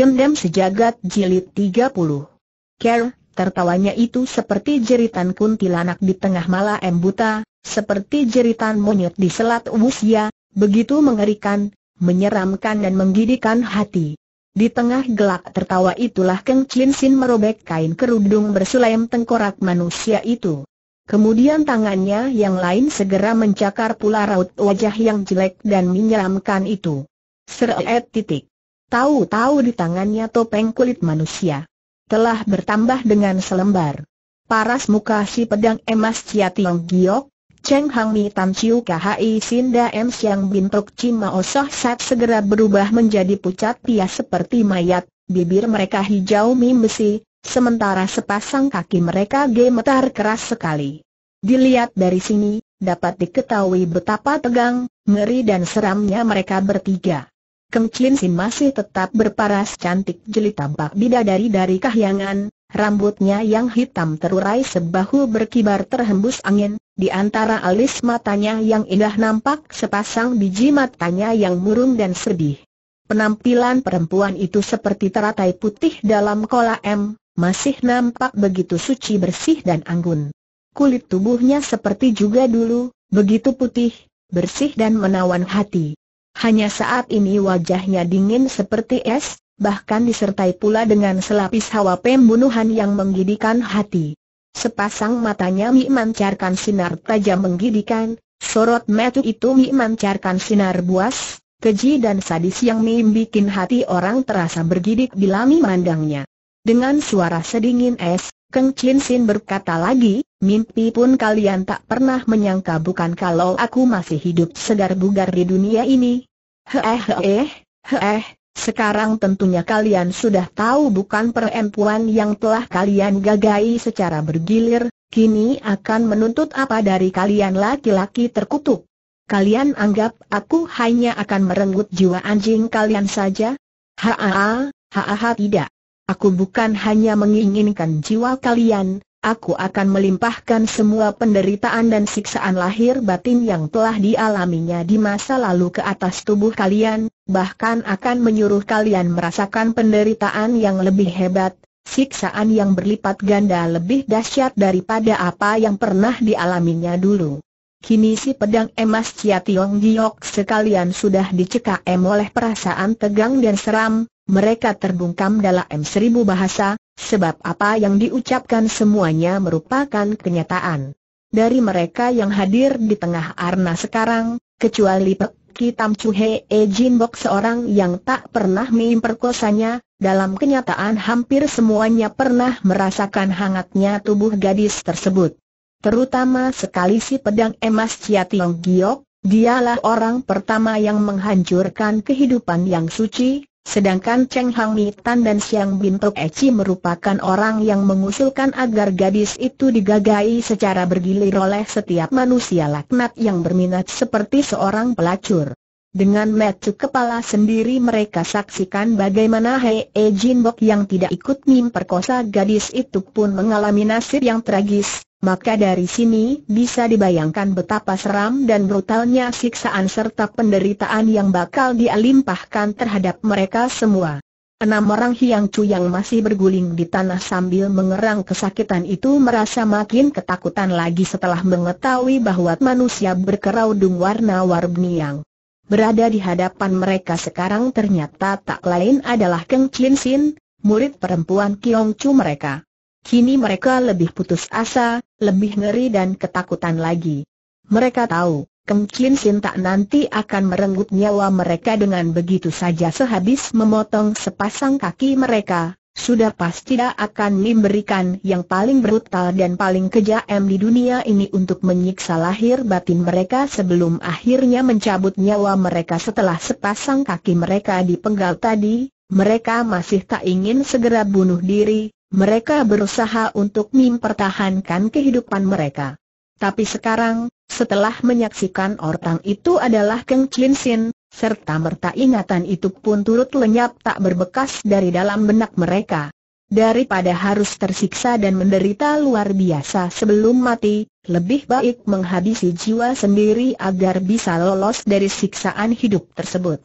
Dendam sejagat jilid 30. Care, tertawanya itu seperti jeritan kuntilanak di tengah malam buta, seperti jeritan monyet di selat Wusia, begitu mengerikan, menyeramkan dan menggidikkan hati. Di tengah gelak tertawa itulah Keng Chin Sin merobek kain kerudung bersulam tengkorak manusia itu. Kemudian tangannya yang lain segera mencakar pula raut wajah yang jelek dan menyeramkan itu. Seret titik. Tahu-tahu di tangannya topeng kulit manusia. Telah bertambah dengan selembar. Paras muka si pedang emas Chia Tiong Giok, Cheng Hang Mi Tan Chiu KHI Sinda M Siang Bin Tok Osoh Sat segera berubah menjadi pucat pia seperti mayat, bibir mereka hijau mim besi, sementara sepasang kaki mereka gemetar keras sekali. Dilihat dari sini, dapat diketahui betapa tegang, ngeri dan seramnya mereka bertiga. Keng Chin Sin masih tetap berparas cantik jeli tampak bidadari dari kahyangan, rambutnya yang hitam terurai sebahu berkibar terhembus angin, di antara alis matanya yang indah nampak sepasang biji matanya yang murung dan sedih. Penampilan perempuan itu seperti teratai putih dalam kola M, masih nampak begitu suci bersih dan anggun. Kulit tubuhnya seperti juga dulu, begitu putih, bersih dan menawan hati. Hanya saat ini wajahnya dingin seperti es, bahkan disertai pula dengan selapis hawa pembunuhan yang menggidikan hati. Sepasang matanya Mi mancarkan sinar tajam menggidikan, sorot metu itu Mi mancarkan sinar buas, keji dan sadis yang Mi bikin hati orang terasa bergidik bila Mi mandangnya. Dengan suara sedingin es, Keng Chin Sin berkata lagi, mimpi pun kalian tak pernah menyangka bukan kalau aku masih hidup segar bugar di dunia ini. Heh heh, heh, sekarang tentunya kalian sudah tahu bukan perempuan yang telah kalian gagai secara bergilir, kini akan menuntut apa dari kalian laki-laki terkutuk. Kalian anggap aku hanya akan merenggut jiwa anjing kalian saja? Haa, haa tidak. Aku bukan hanya menginginkan jiwa kalian, aku akan melimpahkan semua penderitaan dan siksaan lahir batin yang telah dialaminya di masa lalu ke atas tubuh kalian, bahkan akan menyuruh kalian merasakan penderitaan yang lebih hebat, siksaan yang berlipat ganda lebih dahsyat daripada apa yang pernah dialaminya dulu. Kini si pedang emas Chia Tiong Giok sekalian sudah dicekam oleh perasaan tegang dan seram, mereka terbungkam dalam seribu bahasa, sebab apa yang diucapkan semuanya merupakan kenyataan. Dari mereka yang hadir di tengah arna sekarang, kecuali Pek Kitam Chuhe E Jin Bok seorang yang tak pernah memperkosanya, dalam kenyataan hampir semuanya pernah merasakan hangatnya tubuh gadis tersebut. Terutama sekali si pedang emas Chia Tiong Giok, dialah orang pertama yang menghancurkan kehidupan yang suci, Sedangkan Cheng Hang Mi Tan dan Siang Bin Tok Eci merupakan orang yang mengusulkan agar gadis itu digagai secara bergilir oleh setiap manusia laknat yang berminat seperti seorang pelacur. Dengan metu kepala sendiri mereka saksikan bagaimana Hei E Jin Bok yang tidak ikut memperkosa gadis itu pun mengalami nasib yang tragis, maka dari sini bisa dibayangkan betapa seram dan brutalnya siksaan serta penderitaan yang bakal dialimpahkan terhadap mereka semua. Enam orang Hiang Chu yang masih berguling di tanah sambil mengerang kesakitan itu merasa makin ketakutan lagi setelah mengetahui bahwa manusia berkerudung warna-warni yang berada di hadapan mereka sekarang ternyata tak lain adalah Keng Chin Sin, murid perempuan Kiong Chu mereka. Kini mereka lebih putus asa, lebih ngeri dan ketakutan lagi. Mereka tahu, Keng Chin Sin tak nanti akan merenggut nyawa mereka dengan begitu saja sehabis memotong sepasang kaki mereka, sudah pasti tidak akan memberikan yang paling brutal dan paling kejam di dunia ini untuk menyiksa lahir batin mereka sebelum akhirnya mencabut nyawa mereka setelah sepasang kaki mereka dipenggal tadi, mereka masih tak ingin segera bunuh diri, mereka berusaha untuk mempertahankan kehidupan mereka. Tapi sekarang, setelah menyaksikan orang itu adalah Keng Chin Sin, serta merta ingatan itu pun turut lenyap tak berbekas dari dalam benak mereka. Daripada harus tersiksa dan menderita luar biasa sebelum mati, lebih baik menghabisi jiwa sendiri agar bisa lolos dari siksaan hidup tersebut.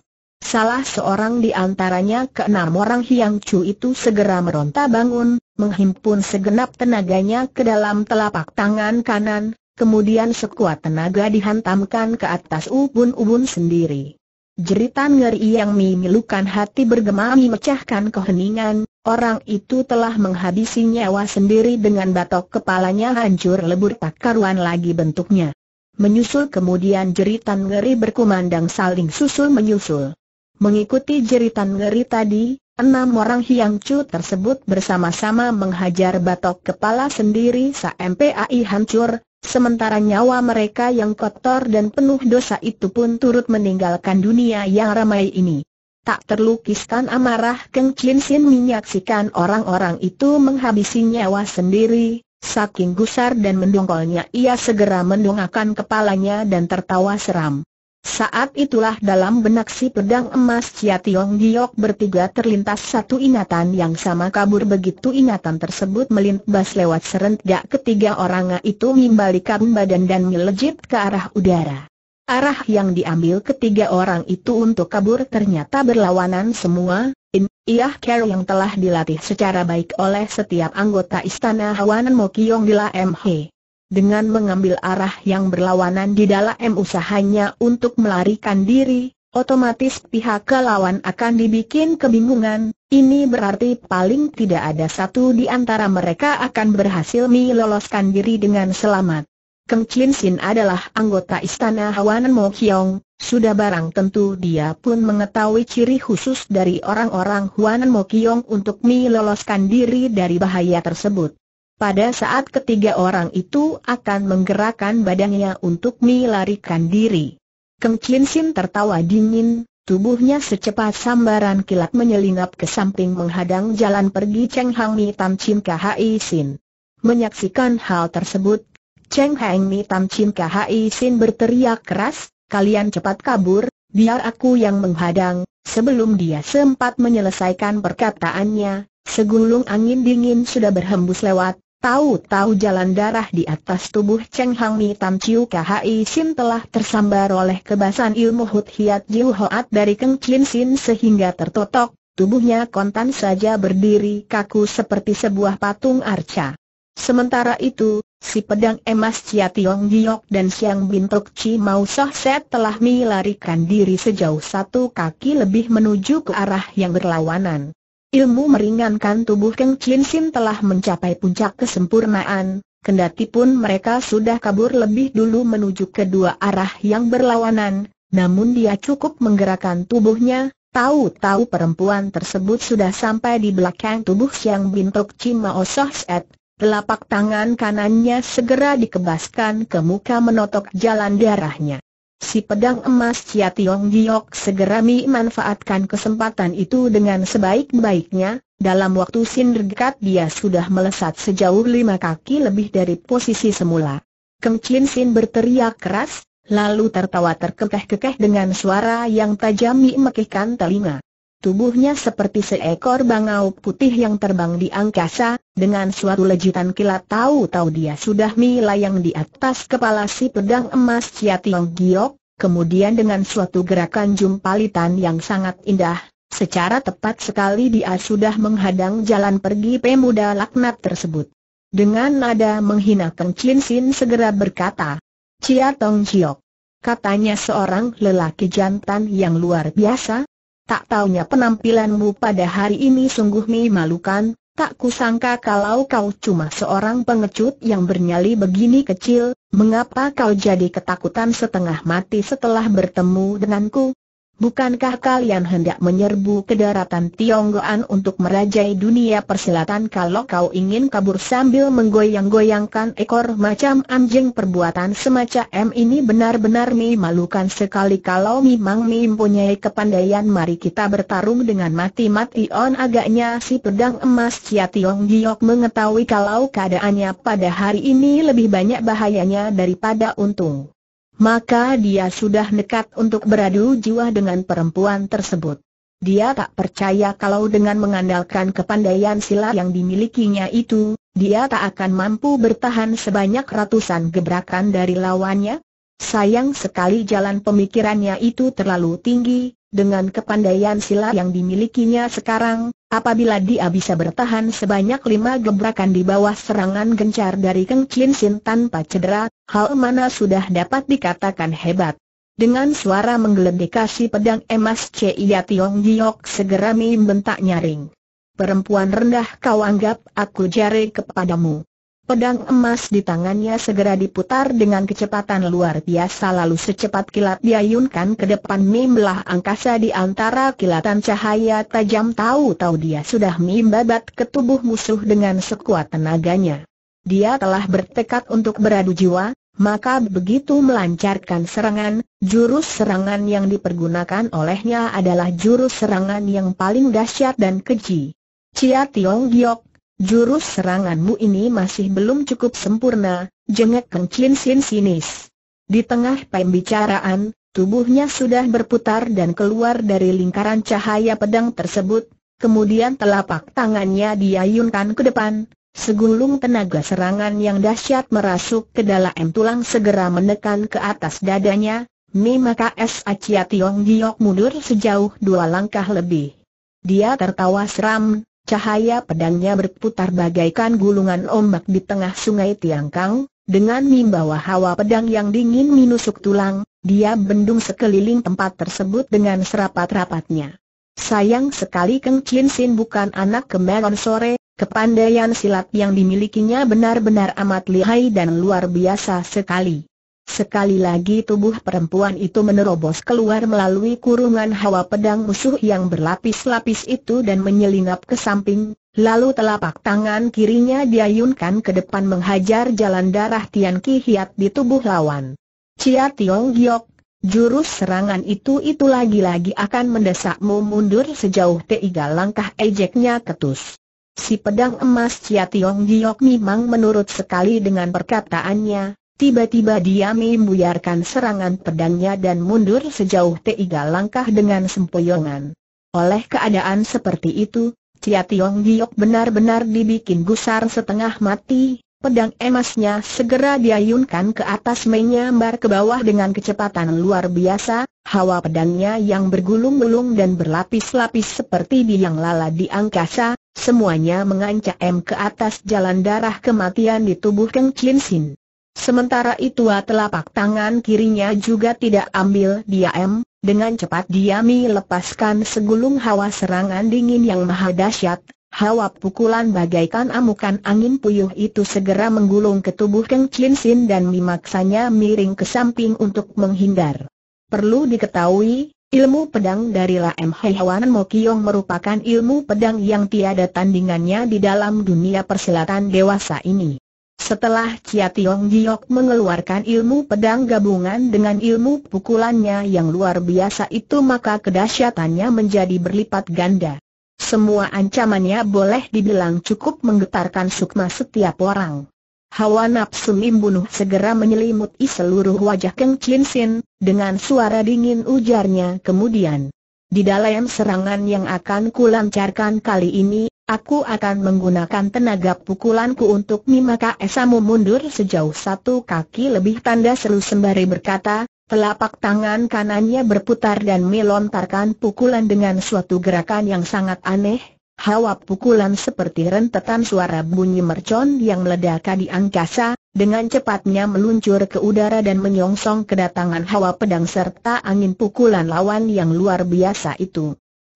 Salah seorang di antaranya keenam orang Hiang Chu itu segera meronta bangun, menghimpun segenap tenaganya ke dalam telapak tangan kanan, kemudian sekuat tenaga dihantamkan ke atas ubun-ubun sendiri. Jeritan ngeri yang memilukan hati bergema memecahkan keheningan, orang itu telah menghabisi nyawa sendiri dengan batok kepalanya hancur lebur tak karuan lagi bentuknya. Menyusul kemudian jeritan ngeri berkumandang saling susul menyusul. Mengikuti jeritan ngeri tadi, enam orang Hiang Chu tersebut bersama-sama menghajar batok kepala sendiri sampai hancur, sementara nyawa mereka yang kotor dan penuh dosa itu pun turut meninggalkan dunia yang ramai ini. Tak terlukiskan amarah Keng Chin Sin menyaksikan orang-orang itu menghabisi nyawa sendiri, saking gusar dan mendongkolnya ia segera mendongakkan kepalanya dan tertawa seram. Saat itulah dalam benak si pedang emas Chia Tiong Giok bertiga terlintas satu ingatan yang sama kabur begitu ingatan tersebut melintas lewat serentak ketiga orang itu membalikan badan dan melejit ke arah udara. Arah yang diambil ketiga orang itu untuk kabur ternyata berlawanan semua, In, Iah Care yang telah dilatih secara baik oleh setiap anggota istana Hawanan Mokyong di La MH dengan mengambil arah yang berlawanan di dalam usahanya untuk melarikan diri, otomatis pihak lawan akan dibikin kebingungan, ini berarti paling tidak ada satu di antara mereka akan berhasil meloloskan diri dengan selamat. Keng Chin Sin adalah anggota istana Hawanan Mo Hyong, sudah barang tentu dia pun mengetahui ciri khusus dari orang-orang Hawanan Mo Hyong untuk meloloskan diri dari bahaya tersebut. Pada saat ketiga orang itu akan menggerakkan badannya untuk melarikan diri. Keng Chin Sin tertawa dingin, tubuhnya secepat sambaran kilat menyelinap ke samping menghadang jalan pergi Cheng Hang Mi Tam Chin Kahai Sin. Menyaksikan hal tersebut, Cheng Hang Mi Tam Chin Kahai Sin berteriak keras, kalian cepat kabur, biar aku yang menghadang, sebelum dia sempat menyelesaikan perkataannya, segulung angin dingin sudah berhembus lewat, Tahu-tahu jalan darah di atas tubuh Cheng Hang Mi Tam Chiu Khai Sin telah tersambar oleh kebasan ilmu Hut Hiat Jiu Hoat dari Keng Chin Sin sehingga tertotok, tubuhnya kontan saja berdiri kaku seperti sebuah patung arca. Sementara itu, si pedang emas Chia Tiong Giok dan Siang Bintok Chi Mau Soh Set telah melarikan diri sejauh satu kaki lebih menuju ke arah yang berlawanan. Ilmu meringankan tubuh Keng Chin Sin telah mencapai puncak kesempurnaan, kendati pun mereka sudah kabur lebih dulu menuju kedua arah yang berlawanan, namun dia cukup menggerakkan tubuhnya, tahu-tahu perempuan tersebut sudah sampai di belakang tubuh Siang Bintok Cima Osoh Set, telapak tangan kanannya segera dikebaskan ke muka menotok jalan darahnya. Si pedang emas Chia Tiong Giok segera memanfaatkan kesempatan itu dengan sebaik-baiknya, dalam waktu sindergat dia sudah melesat sejauh lima kaki lebih dari posisi semula. Keng Chin Sin berteriak keras, lalu tertawa terkekeh-kekeh dengan suara yang tajam memekihkan telinga. Tubuhnya seperti seekor bangau putih yang terbang di angkasa, dengan suatu lejitan kilat tahu-tahu dia sudah melayang di atas kepala si pedang emas Chia Tiong Giok, kemudian dengan suatu gerakan jumpalitan yang sangat indah, secara tepat sekali dia sudah menghadang jalan pergi pemuda laknat tersebut. Dengan nada menghina Keng Chin Sin segera berkata, Chia Tong Giok. Katanya seorang lelaki jantan yang luar biasa, Tak taunya penampilanmu pada hari ini sungguh memalukan, tak kusangka kalau kau cuma seorang pengecut yang bernyali begini kecil, mengapa kau jadi ketakutan setengah mati setelah bertemu denganku? Bukankah kalian hendak menyerbu ke daratan Tionggoan untuk merajai dunia persilatan kalau kau ingin kabur sambil menggoyang-goyangkan ekor macam anjing? Perbuatan semacam ini benar-benar memalukan sekali kalau memang mempunyai kepandaian. Mari kita bertarung dengan mati-mati. On agaknya si pedang emas Chia Tiong Giok mengetahui kalau keadaannya pada hari ini lebih banyak bahayanya daripada untung maka dia sudah nekat untuk beradu jiwa dengan perempuan tersebut. Dia tak percaya kalau dengan mengandalkan kepandaian silat yang dimilikinya itu, dia tak akan mampu bertahan sebanyak ratusan gebrakan dari lawannya. Sayang sekali jalan pemikirannya itu terlalu tinggi, dengan kepandaian silat yang dimilikinya sekarang, apabila dia bisa bertahan sebanyak lima gebrakan di bawah serangan gencar dari Keng Chin Sin tanpa cedera, hal mana sudah dapat dikatakan hebat. Dengan suara menggeledekasi pedang emas Cia Tiong Giok segera membentak nyaring. Perempuan rendah kau anggap aku jari kepadamu. Pedang emas di tangannya segera diputar dengan kecepatan luar biasa lalu secepat kilat diayunkan ke depan membelah angkasa di antara kilatan cahaya tajam tahu-tahu dia sudah membabat ke tubuh musuh dengan sekuat tenaganya. Dia telah bertekad untuk beradu jiwa, maka begitu melancarkan serangan, jurus serangan yang dipergunakan olehnya adalah jurus serangan yang paling dahsyat dan keji. Chia Tiong Giok Jurus seranganmu ini masih belum cukup sempurna, jengek Kencin Sin sinis. Di tengah pembicaraan, tubuhnya sudah berputar dan keluar dari lingkaran cahaya pedang tersebut, kemudian telapak tangannya diayunkan ke depan, segulung tenaga serangan yang dahsyat merasuk ke dalam tulang segera menekan ke atas dadanya, Mi maka S. Acia Tiong Giok mundur sejauh dua langkah lebih. Dia tertawa seram, Cahaya pedangnya berputar bagaikan gulungan ombak di tengah sungai Tiangkang, dengan membawa hawa pedang yang dingin minusuk tulang, dia bendung sekeliling tempat tersebut dengan serapat-rapatnya. Sayang sekali Keng Chin Sin bukan anak kembaran sore, kepandaian silat yang dimilikinya benar-benar amat lihai dan luar biasa sekali. Sekali lagi tubuh perempuan itu menerobos keluar melalui kurungan hawa pedang musuh yang berlapis-lapis itu dan menyelinap ke samping, lalu telapak tangan kirinya diayunkan ke depan menghajar jalan darah Tian Ki Hiat di tubuh lawan. Chia Tiong Giok, jurus serangan itu itu lagi-lagi akan mendesakmu mundur sejauh tiga langkah ejeknya ketus. Si pedang emas Chia Tiong Giok memang menurut sekali dengan perkataannya, Tiba-tiba dia membuyarkan serangan pedangnya dan mundur sejauh tiga langkah dengan sempoyongan. Oleh keadaan seperti itu, Cia Tiong Giok benar-benar dibikin gusar setengah mati, pedang emasnya segera diayunkan ke atas menyambar ke bawah dengan kecepatan luar biasa, hawa pedangnya yang bergulung-gulung dan berlapis-lapis seperti biang lala di angkasa, semuanya mengancam ke atas jalan darah kematian di tubuh Keng Chin Sin. Sementara itu telapak tangan kirinya juga tidak ambil diam, dengan cepat dia melepaskan segulung hawa serangan dingin yang maha dahsyat, hawa pukulan bagaikan amukan angin puyuh itu segera menggulung ke tubuh Keng Chin Sin dan memaksanya miring ke samping untuk menghindar. Perlu diketahui, ilmu pedang dari Lam Hewan Mokiong merupakan ilmu pedang yang tiada tandingannya di dalam dunia persilatan dewasa ini. Setelah Chia Tiong Giok mengeluarkan ilmu pedang gabungan dengan ilmu pukulannya yang luar biasa itu maka kedahsyatannya menjadi berlipat ganda. Semua ancamannya boleh dibilang cukup menggetarkan sukma setiap orang. Hawa nafsu membunuh segera menyelimuti seluruh wajah Keng Chin Sin, dengan suara dingin ujarnya kemudian. Di dalam serangan yang akan kulancarkan kali ini, Aku akan menggunakan tenaga pukulanku untuk mimaka esamu mundur sejauh satu kaki lebih tanda seru sembari berkata, telapak tangan kanannya berputar dan melontarkan pukulan dengan suatu gerakan yang sangat aneh, hawa pukulan seperti rentetan suara bunyi mercon yang meledak di angkasa, dengan cepatnya meluncur ke udara dan menyongsong kedatangan hawa pedang serta angin pukulan lawan yang luar biasa itu.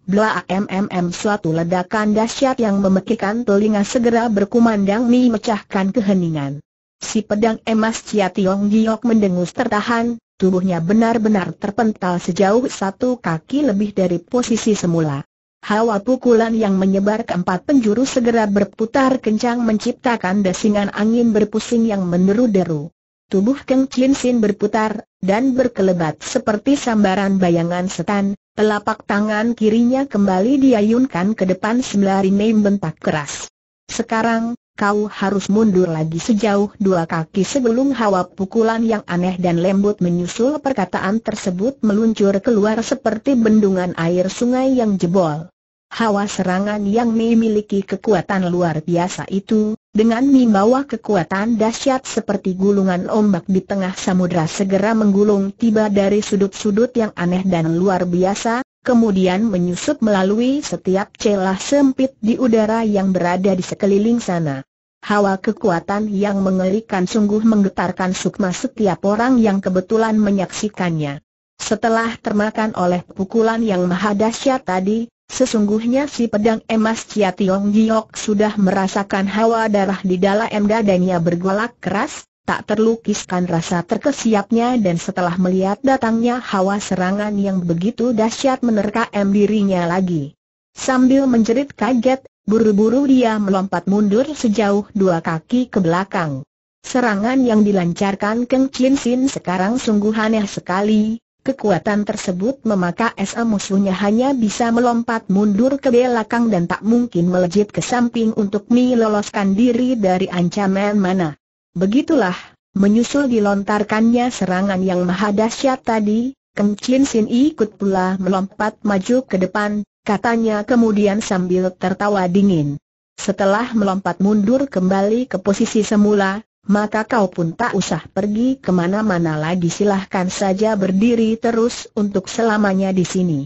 Bla mmm suatu ledakan dahsyat yang memekikan telinga segera berkumandang memecahkan keheningan. Si pedang emas Chia Tiong Giok mendengus tertahan, tubuhnya benar-benar terpental sejauh satu kaki lebih dari posisi semula. Hawa pukulan yang menyebar ke empat penjuru segera berputar kencang menciptakan desingan angin berpusing yang menderu-deru. Tubuh Keng Chin Sin berputar, dan berkelebat seperti sambaran bayangan setan, Telapak tangan kirinya kembali diayunkan ke depan sembari membentak keras. Sekarang, kau harus mundur lagi sejauh dua kaki sebelum hawa pukulan yang aneh dan lembut menyusul perkataan tersebut meluncur keluar seperti bendungan air sungai yang jebol. Hawa serangan yang memiliki kekuatan luar biasa itu, dengan membawa kekuatan dahsyat seperti gulungan ombak di tengah samudra segera menggulung tiba dari sudut-sudut yang aneh dan luar biasa, kemudian menyusup melalui setiap celah sempit di udara yang berada di sekeliling sana. Hawa kekuatan yang mengerikan sungguh menggetarkan sukma setiap orang yang kebetulan menyaksikannya. Setelah termakan oleh pukulan yang maha dahsyat tadi, Sesungguhnya si pedang emas Chia Tiong Giok sudah merasakan hawa darah di dalam dadanya bergolak keras, tak terlukiskan rasa terkesiapnya dan setelah melihat datangnya hawa serangan yang begitu dahsyat menerka em dirinya lagi. Sambil menjerit kaget, buru-buru dia melompat mundur sejauh dua kaki ke belakang. Serangan yang dilancarkan Keng Chin Sin sekarang sungguh aneh sekali, Kekuatan tersebut memaka esa musuhnya hanya bisa melompat mundur ke belakang dan tak mungkin melejit ke samping untuk meloloskan diri dari ancaman mana. Begitulah, menyusul dilontarkannya serangan yang maha dahsyat tadi, Keng Chin Sin ikut pula melompat maju ke depan, katanya kemudian sambil tertawa dingin. Setelah melompat mundur kembali ke posisi semula, maka kau pun tak usah pergi ke mana-mana lagi silahkan saja berdiri terus untuk selamanya di sini.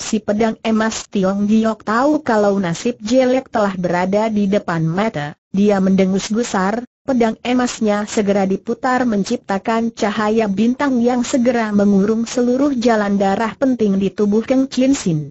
Si pedang emas Tiong Giok tahu kalau nasib jelek telah berada di depan mata, dia mendengus gusar, pedang emasnya segera diputar menciptakan cahaya bintang yang segera mengurung seluruh jalan darah penting di tubuh Keng Chin Sin.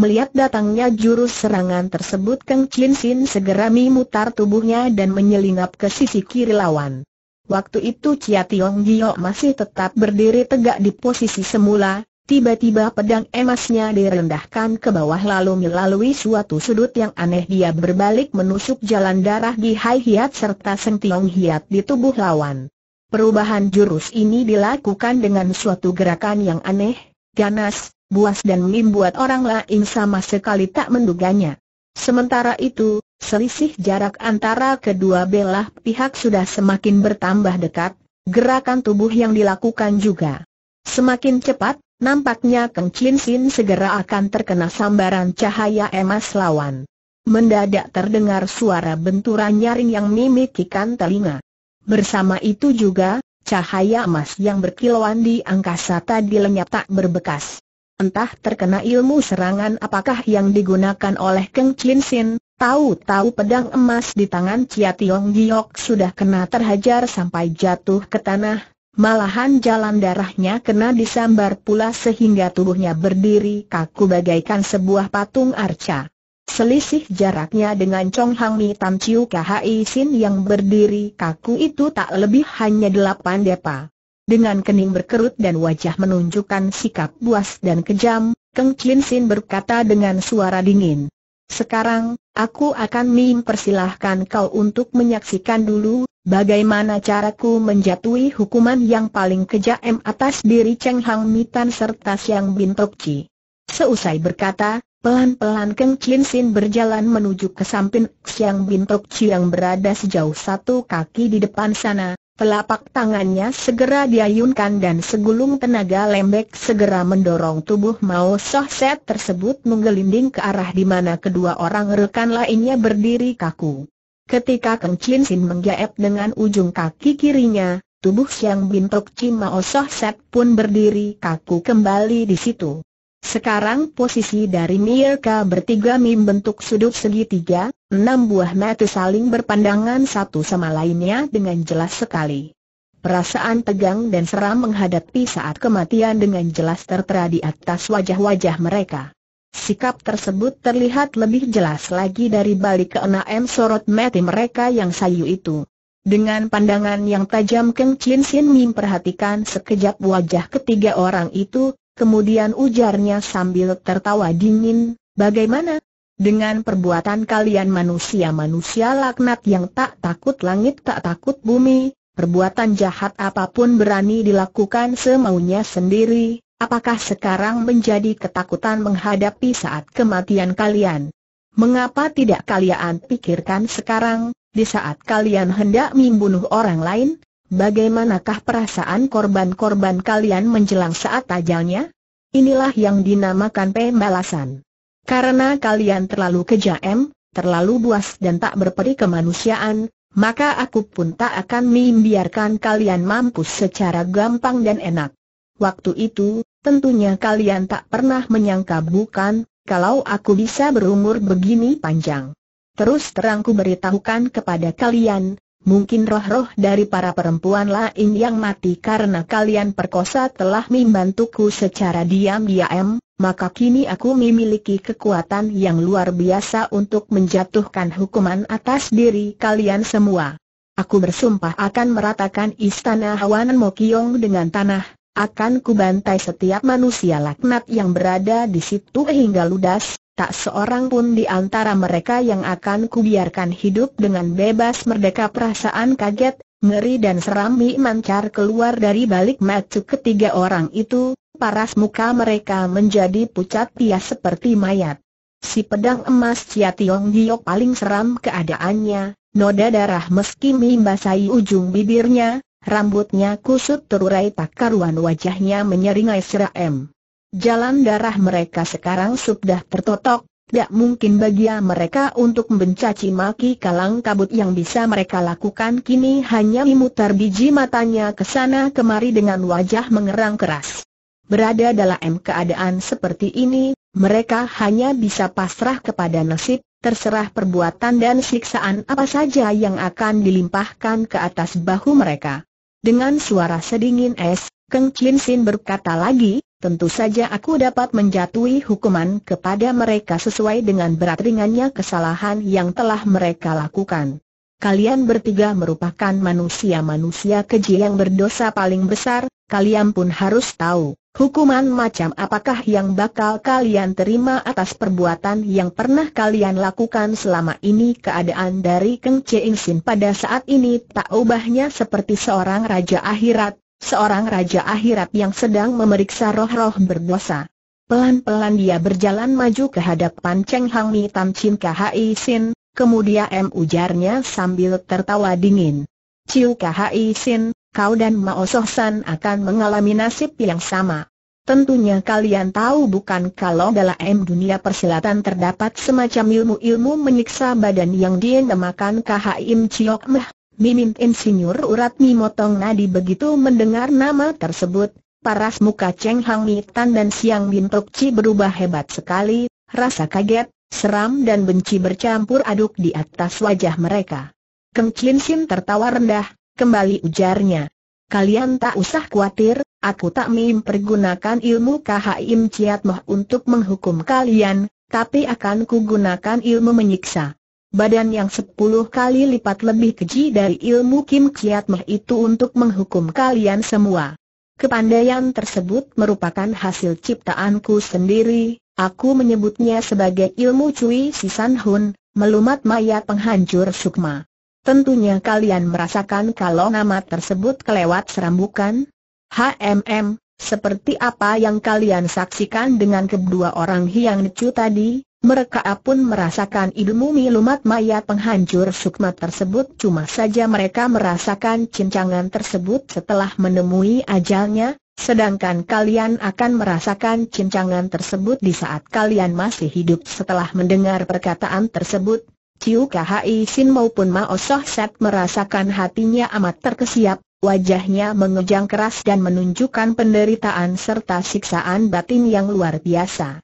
Melihat datangnya jurus serangan tersebut Kang Chin Sin segera memutar tubuhnya dan menyelinap ke sisi kiri lawan. Waktu itu Chia Tiong Giok masih tetap berdiri tegak di posisi semula, tiba-tiba pedang emasnya direndahkan ke bawah lalu melalui suatu sudut yang aneh dia berbalik menusuk jalan darah di Hai Hiat serta Seng Tiong Hiat di tubuh lawan. Perubahan jurus ini dilakukan dengan suatu gerakan yang aneh, ganas, buas dan membuat orang lain sama sekali tak menduganya. Sementara itu, selisih jarak antara kedua belah pihak sudah semakin bertambah dekat, gerakan tubuh yang dilakukan juga. Semakin cepat, nampaknya Keng Chin Sin segera akan terkena sambaran cahaya emas lawan. Mendadak terdengar suara benturan nyaring yang mimikikan telinga. Bersama itu juga, cahaya emas yang berkilauan di angkasa tadi lenyap tak berbekas. Entah terkena ilmu serangan apakah yang digunakan oleh Keng Chin Sin, tahu-tahu pedang emas di tangan Chia Tiong Giok sudah kena terhajar sampai jatuh ke tanah, malahan jalan darahnya kena disambar pula sehingga tubuhnya berdiri kaku bagaikan sebuah patung arca. Selisih jaraknya dengan Chong Hang Mi Tam Chiu Khai Sin yang berdiri kaku itu tak lebih hanya delapan depa. Dengan kening berkerut dan wajah menunjukkan sikap buas dan kejam, Keng Chin Sin berkata dengan suara dingin. Sekarang, aku akan mempersilahkan kau untuk menyaksikan dulu, bagaimana caraku menjatuhi hukuman yang paling kejam atas diri Cheng Hang Mitan serta Siang Bin Tok Chi. Seusai berkata, pelan-pelan Keng Chin Sin berjalan menuju ke samping Siang Bin Tok Chi yang berada sejauh satu kaki di depan sana, Telapak tangannya segera diayunkan dan segulung tenaga lembek segera mendorong tubuh Mao Soh Set tersebut menggelinding ke arah di mana kedua orang rekan lainnya berdiri kaku. Ketika Keng Chin Sin menggaep dengan ujung kaki kirinya, tubuh Siang Bin Tok Chi Mao Soh Set pun berdiri kaku kembali di situ. Sekarang posisi dari mereka bertiga membentuk sudut segitiga, enam buah mata saling berpandangan satu sama lainnya dengan jelas sekali. Perasaan tegang dan seram menghadapi saat kematian dengan jelas tertera di atas wajah-wajah mereka. Sikap tersebut terlihat lebih jelas lagi dari balik keenam sorot mati mereka yang sayu itu. Dengan pandangan yang tajam Keng Chin Sin memperhatikan sekejap wajah ketiga orang itu, Kemudian ujarnya sambil tertawa dingin, bagaimana? Dengan perbuatan kalian manusia-manusia laknat yang tak takut langit tak takut bumi, perbuatan jahat apa pun berani dilakukan semaunya sendiri, apakah sekarang menjadi ketakutan menghadapi saat kematian kalian? Mengapa tidak kalian pikirkan sekarang, di saat kalian hendak membunuh orang lain, Bagaimanakah perasaan korban-korban kalian menjelang saat ajalnya? Inilah yang dinamakan pembalasan. Karena kalian terlalu kejam, terlalu buas dan tak berperi kemanusiaan, maka aku pun tak akan membiarkan kalian mampus secara gampang dan enak. Waktu itu, tentunya kalian tak pernah menyangka bukan, kalau aku bisa berumur begini panjang. Terus terangku beritahukan kepada kalian, mungkin roh-roh dari para perempuan lain yang mati karena kalian perkosa telah membantuku secara diam-diam, maka kini aku memiliki kekuatan yang luar biasa untuk menjatuhkan hukuman atas diri kalian semua. Aku bersumpah akan meratakan istana Hawanan Mokyong dengan tanah, akan kubantai setiap manusia laknat yang berada di situ hingga ludas, tak seorang pun di antara mereka yang akan kubiarkan hidup dengan bebas merdeka perasaan kaget, ngeri dan seram mancar keluar dari balik mata ketiga orang itu, paras muka mereka menjadi pucat pias seperti mayat. Si pedang emas Cia Tiong Giok paling seram keadaannya, noda darah meski membasahi ujung bibirnya, rambutnya kusut terurai tak karuan wajahnya menyeringai seram. Jalan darah mereka sekarang sudah tertotok, tidak mungkin bagi mereka untuk mencaci maki kalang kabut yang bisa mereka lakukan kini hanya memutar biji matanya ke sana kemari dengan wajah mengerang keras. Berada dalam keadaan seperti ini, mereka hanya bisa pasrah kepada nasib, terserah perbuatan dan siksaan apa saja yang akan dilimpahkan ke atas bahu mereka. Dengan suara sedingin es, Keng Chin Sin berkata lagi, tentu saja aku dapat menjatuhi hukuman kepada mereka sesuai dengan berat ringannya kesalahan yang telah mereka lakukan. Kalian bertiga merupakan manusia-manusia keji yang berdosa paling besar, kalian pun harus tahu. Hukuman macam apakah yang bakal kalian terima atas perbuatan yang pernah kalian lakukan selama ini keadaan dari Keng Ching Sin pada saat ini tak ubahnya seperti seorang raja akhirat, seorang raja akhirat yang sedang memeriksa roh-roh berdosa. Pelan-pelan dia berjalan maju ke hadapan Cheng Hang Mi Tam Chin Khai Sin, kemudian M ujarnya sambil tertawa dingin. Ciu Khai Sin, kau dan Mao San akan mengalami nasib yang sama. Tentunya kalian tahu bukan kalau dalam dunia persilatan terdapat semacam ilmu-ilmu menyiksa badan yang dinamakan KHIM Chiok Meh. Mimin Insinyur Urat Mimotong Nadi begitu mendengar nama tersebut, paras muka Cheng Hang Tan dan Siang Bin Tok Chi berubah hebat sekali, rasa kaget, seram dan benci bercampur aduk di atas wajah mereka. Keng Chin Sin tertawa rendah, kembali ujarnya. Kalian tak usah khawatir, aku tak mempergunakan ilmu KHIM Ciat Moh untuk menghukum kalian, tapi akan kugunakan ilmu menyiksa. Badan yang sepuluh kali lipat lebih keji dari ilmu Kim Ciat Moh itu untuk menghukum kalian semua. Kepandaian tersebut merupakan hasil ciptaanku sendiri, aku menyebutnya sebagai ilmu Cui Sisan Hun, melumat mayat penghancur sukma. Tentunya kalian merasakan kalau nama tersebut kelewat seram bukan? HMM, seperti apa yang kalian saksikan dengan kedua orang Hiang Necu tadi, mereka pun merasakan ilmu milumat mayat penghancur sukma tersebut cuma saja mereka merasakan cincangan tersebut setelah menemui ajalnya, sedangkan kalian akan merasakan cincangan tersebut di saat kalian masih hidup setelah mendengar perkataan tersebut, Ciu Khai Sin maupun Mao Soh Set merasakan hatinya amat terkesiap, wajahnya mengejang keras dan menunjukkan penderitaan serta siksaan batin yang luar biasa.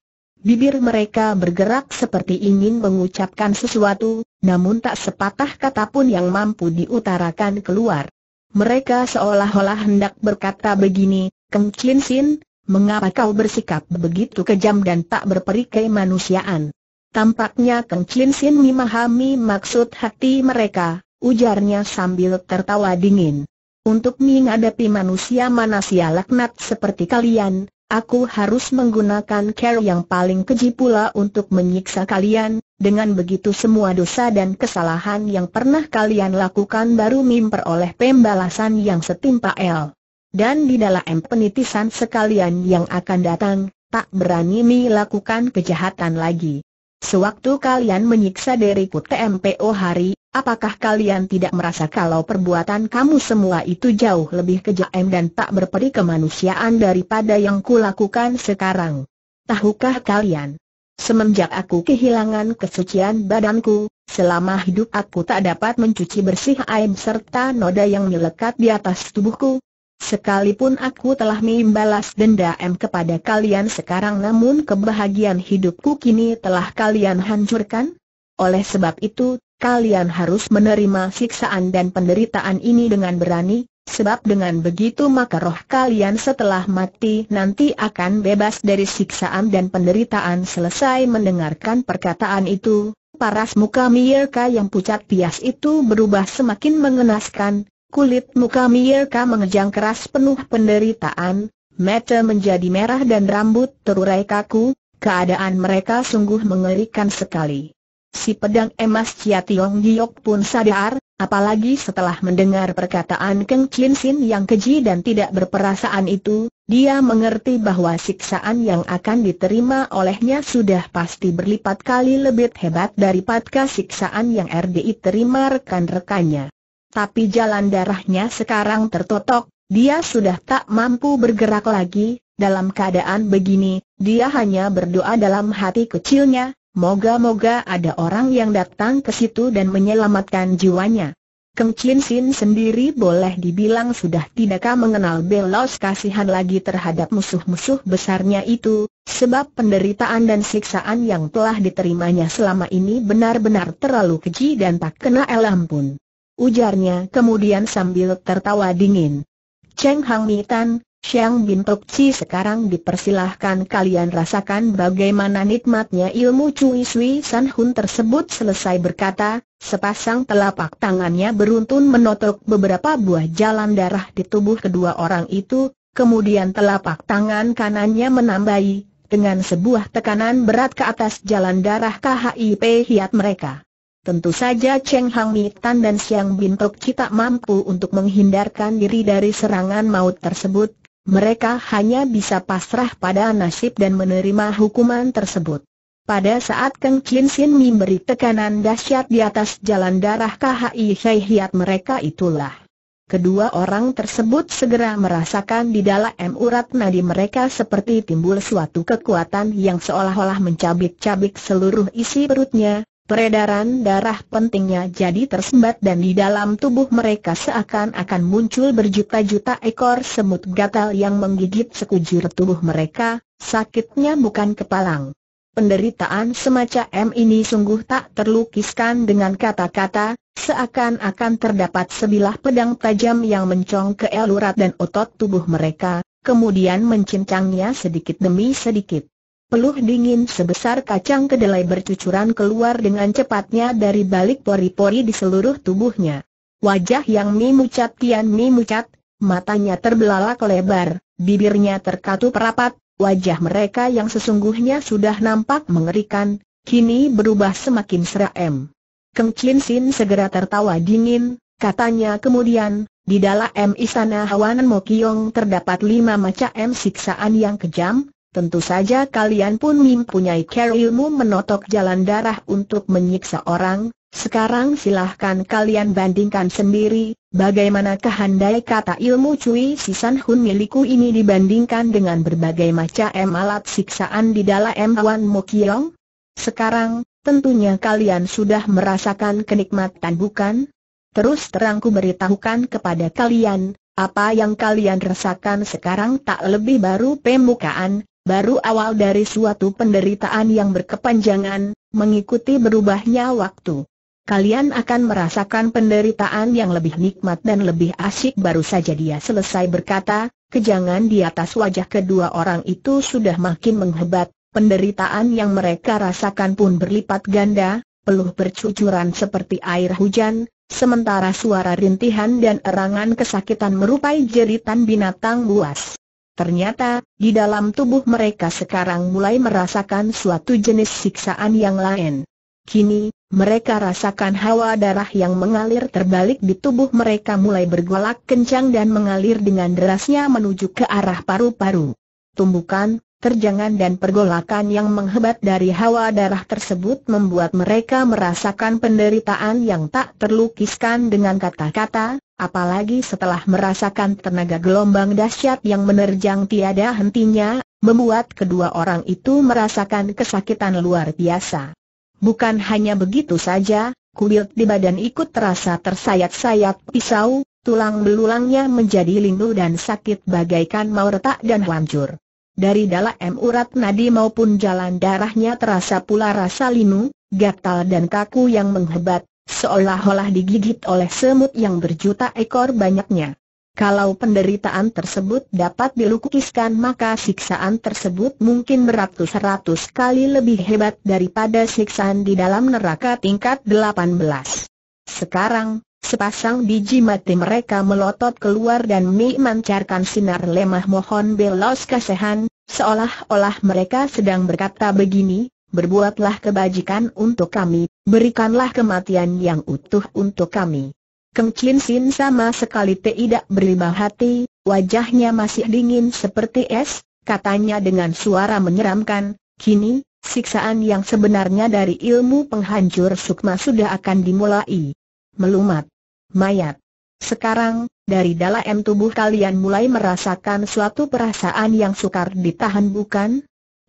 Bibir mereka bergerak seperti ingin mengucapkan sesuatu, namun tak sepatah kata pun yang mampu diutarakan keluar. Mereka seolah-olah hendak berkata begini, Keng Chin Sin, mengapa kau bersikap begitu kejam dan tak berperikai manusiaan? Tampaknya Keng Chin Sin memahami maksud hati mereka, ujarnya sambil tertawa dingin. Untuk menghadapi manusia manusia laknat seperti kalian, aku harus menggunakan care yang paling keji pula untuk menyiksa kalian, dengan begitu semua dosa dan kesalahan yang pernah kalian lakukan baru memperoleh pembalasan yang setimpa el. Dan di dalam penitisan sekalian yang akan datang, tak berani melakukan kejahatan lagi. Sewaktu kalian menyiksa diriku TMPO hari, apakah kalian tidak merasa kalau perbuatan kamu semua itu jauh lebih kejam dan tak berperi kemanusiaan daripada yang kulakukan sekarang? Tahukah kalian? Semenjak aku kehilangan kesucian badanku, selama hidup aku tak dapat mencuci bersih aib serta noda yang melekat di atas tubuhku. Sekalipun aku telah membalas dendam kepada kalian sekarang namun kebahagiaan hidupku kini telah kalian hancurkan. Oleh sebab itu, kalian harus menerima siksaan dan penderitaan ini dengan berani, Sebab dengan begitu maka roh kalian setelah mati nanti akan bebas dari siksaan dan penderitaan selesai mendengarkan perkataan itu. Paras muka Mirka yang pucat pias itu berubah semakin mengenaskan, kulit muka Mirka mengejang keras penuh penderitaan, mata menjadi merah dan rambut terurai kaku, keadaan mereka sungguh mengerikan sekali. Si pedang emas Chia Tiong Giok pun sadar, apalagi setelah mendengar perkataan Keng Chin Sin yang keji dan tidak berperasaan itu, dia mengerti bahwa siksaan yang akan diterima olehnya sudah pasti berlipat kali lebih hebat daripada siksaan yang RDI terima rekan-rekannya. Tapi jalan darahnya sekarang tertotok, dia sudah tak mampu bergerak lagi, dalam keadaan begini, dia hanya berdoa dalam hati kecilnya, Moga-moga ada orang yang datang ke situ dan menyelamatkan jiwanya. Keng Chin Sin sendiri boleh dibilang sudah tidakkah mengenal belos kasihan lagi terhadap musuh-musuh besarnya itu, sebab penderitaan dan siksaan yang telah diterimanya selama ini benar-benar terlalu keji dan tak kena elam pun. Ujarnya kemudian sambil tertawa dingin. Cheng Hang Mitan, Xiang Bin Tok Chi sekarang dipersilahkan kalian rasakan bagaimana nikmatnya ilmu Cui Sui San Hun tersebut selesai berkata, sepasang telapak tangannya beruntun menotok beberapa buah jalan darah di tubuh kedua orang itu, kemudian telapak tangan kanannya menambahi, dengan sebuah tekanan berat ke atas jalan darah KHIP hiat mereka. Tentu saja Cheng Hang Mi Tan dan Xiang Bin Chi tak mampu untuk menghindarkan diri dari serangan maut tersebut, mereka hanya bisa pasrah pada nasib dan menerima hukuman tersebut. Pada saat Keng Chin Sin memberi tekanan dahsyat di atas jalan darah KHI Hiat mereka itulah. Kedua orang tersebut segera merasakan di dalam urat nadi mereka seperti timbul suatu kekuatan yang seolah-olah mencabik-cabik seluruh isi perutnya, Peredaran darah pentingnya jadi tersembat dan di dalam tubuh mereka seakan-akan muncul berjuta-juta ekor semut gatal yang menggigit sekujur tubuh mereka, sakitnya bukan kepalang. Penderitaan semacam ini sungguh tak terlukiskan dengan kata-kata, seakan-akan terdapat sebilah pedang tajam yang mencong ke elurat dan otot tubuh mereka, kemudian mencincangnya sedikit demi sedikit. Peluh dingin sebesar kacang kedelai bercucuran keluar dengan cepatnya dari balik pori-pori di seluruh tubuhnya. Wajah yang mimucat kian matanya terbelalak lebar, bibirnya terkatup rapat, wajah mereka yang sesungguhnya sudah nampak mengerikan, kini berubah semakin seram. Keng Chin Sin segera tertawa dingin, katanya kemudian, di dalam istana Hawanan Mokyong terdapat lima macam siksaan yang kejam, Tentu saja kalian pun mempunyai ilmu menotok jalan darah untuk menyiksa orang, sekarang silahkan kalian bandingkan sendiri, bagaimana kehandai kata ilmu Cui Sisan Hun milikku ini dibandingkan dengan berbagai macam alat siksaan di dalam Wan Mokyong? Sekarang, tentunya kalian sudah merasakan kenikmatan bukan? Terus terangku beritahukan kepada kalian, apa yang kalian rasakan sekarang tak lebih baru pemukaan, baru awal dari suatu penderitaan yang berkepanjangan, mengikuti berubahnya waktu. Kalian akan merasakan penderitaan yang lebih nikmat dan lebih asyik baru saja dia selesai berkata, kejangan di atas wajah kedua orang itu sudah makin menghebat, penderitaan yang mereka rasakan pun berlipat ganda, peluh bercucuran seperti air hujan, sementara suara rintihan dan erangan kesakitan merupai jeritan binatang buas. Ternyata, di dalam tubuh mereka sekarang mulai merasakan suatu jenis siksaan yang lain. Kini, mereka rasakan hawa darah yang mengalir terbalik di tubuh mereka mulai bergolak kencang dan mengalir dengan derasnya menuju ke arah paru-paru. Tumbukan, terjangan dan pergolakan yang menghebat dari hawa darah tersebut membuat mereka merasakan penderitaan yang tak terlukiskan dengan kata-kata, apalagi setelah merasakan tenaga gelombang dahsyat yang menerjang tiada hentinya, membuat kedua orang itu merasakan kesakitan luar biasa. Bukan hanya begitu saja, kulit di badan ikut terasa tersayat-sayat pisau, tulang belulangnya menjadi lindu dan sakit bagaikan mau retak dan hancur. Dari dalam urat nadi maupun jalan darahnya terasa pula rasa linu, gatal dan kaku yang menghebat, seolah-olah digigit oleh semut yang berjuta ekor banyaknya. Kalau penderitaan tersebut dapat dilukiskan maka siksaan tersebut mungkin beratus-ratus kali lebih hebat daripada siksaan di dalam neraka tingkat 18. Sekarang, sepasang biji mati mereka melotot keluar dan memancarkan sinar lemah mohon belos kasihan, seolah-olah mereka sedang berkata begini, berbuatlah kebajikan untuk kami, berikanlah kematian yang utuh untuk kami. Keng Chin Sin sama sekali tidak beribah hati, wajahnya masih dingin seperti es, katanya dengan suara menyeramkan, kini, siksaan yang sebenarnya dari ilmu penghancur sukma sudah akan dimulai. Melumat. Mayat. Sekarang, dari dalam tubuh kalian mulai merasakan suatu perasaan yang sukar ditahan bukan?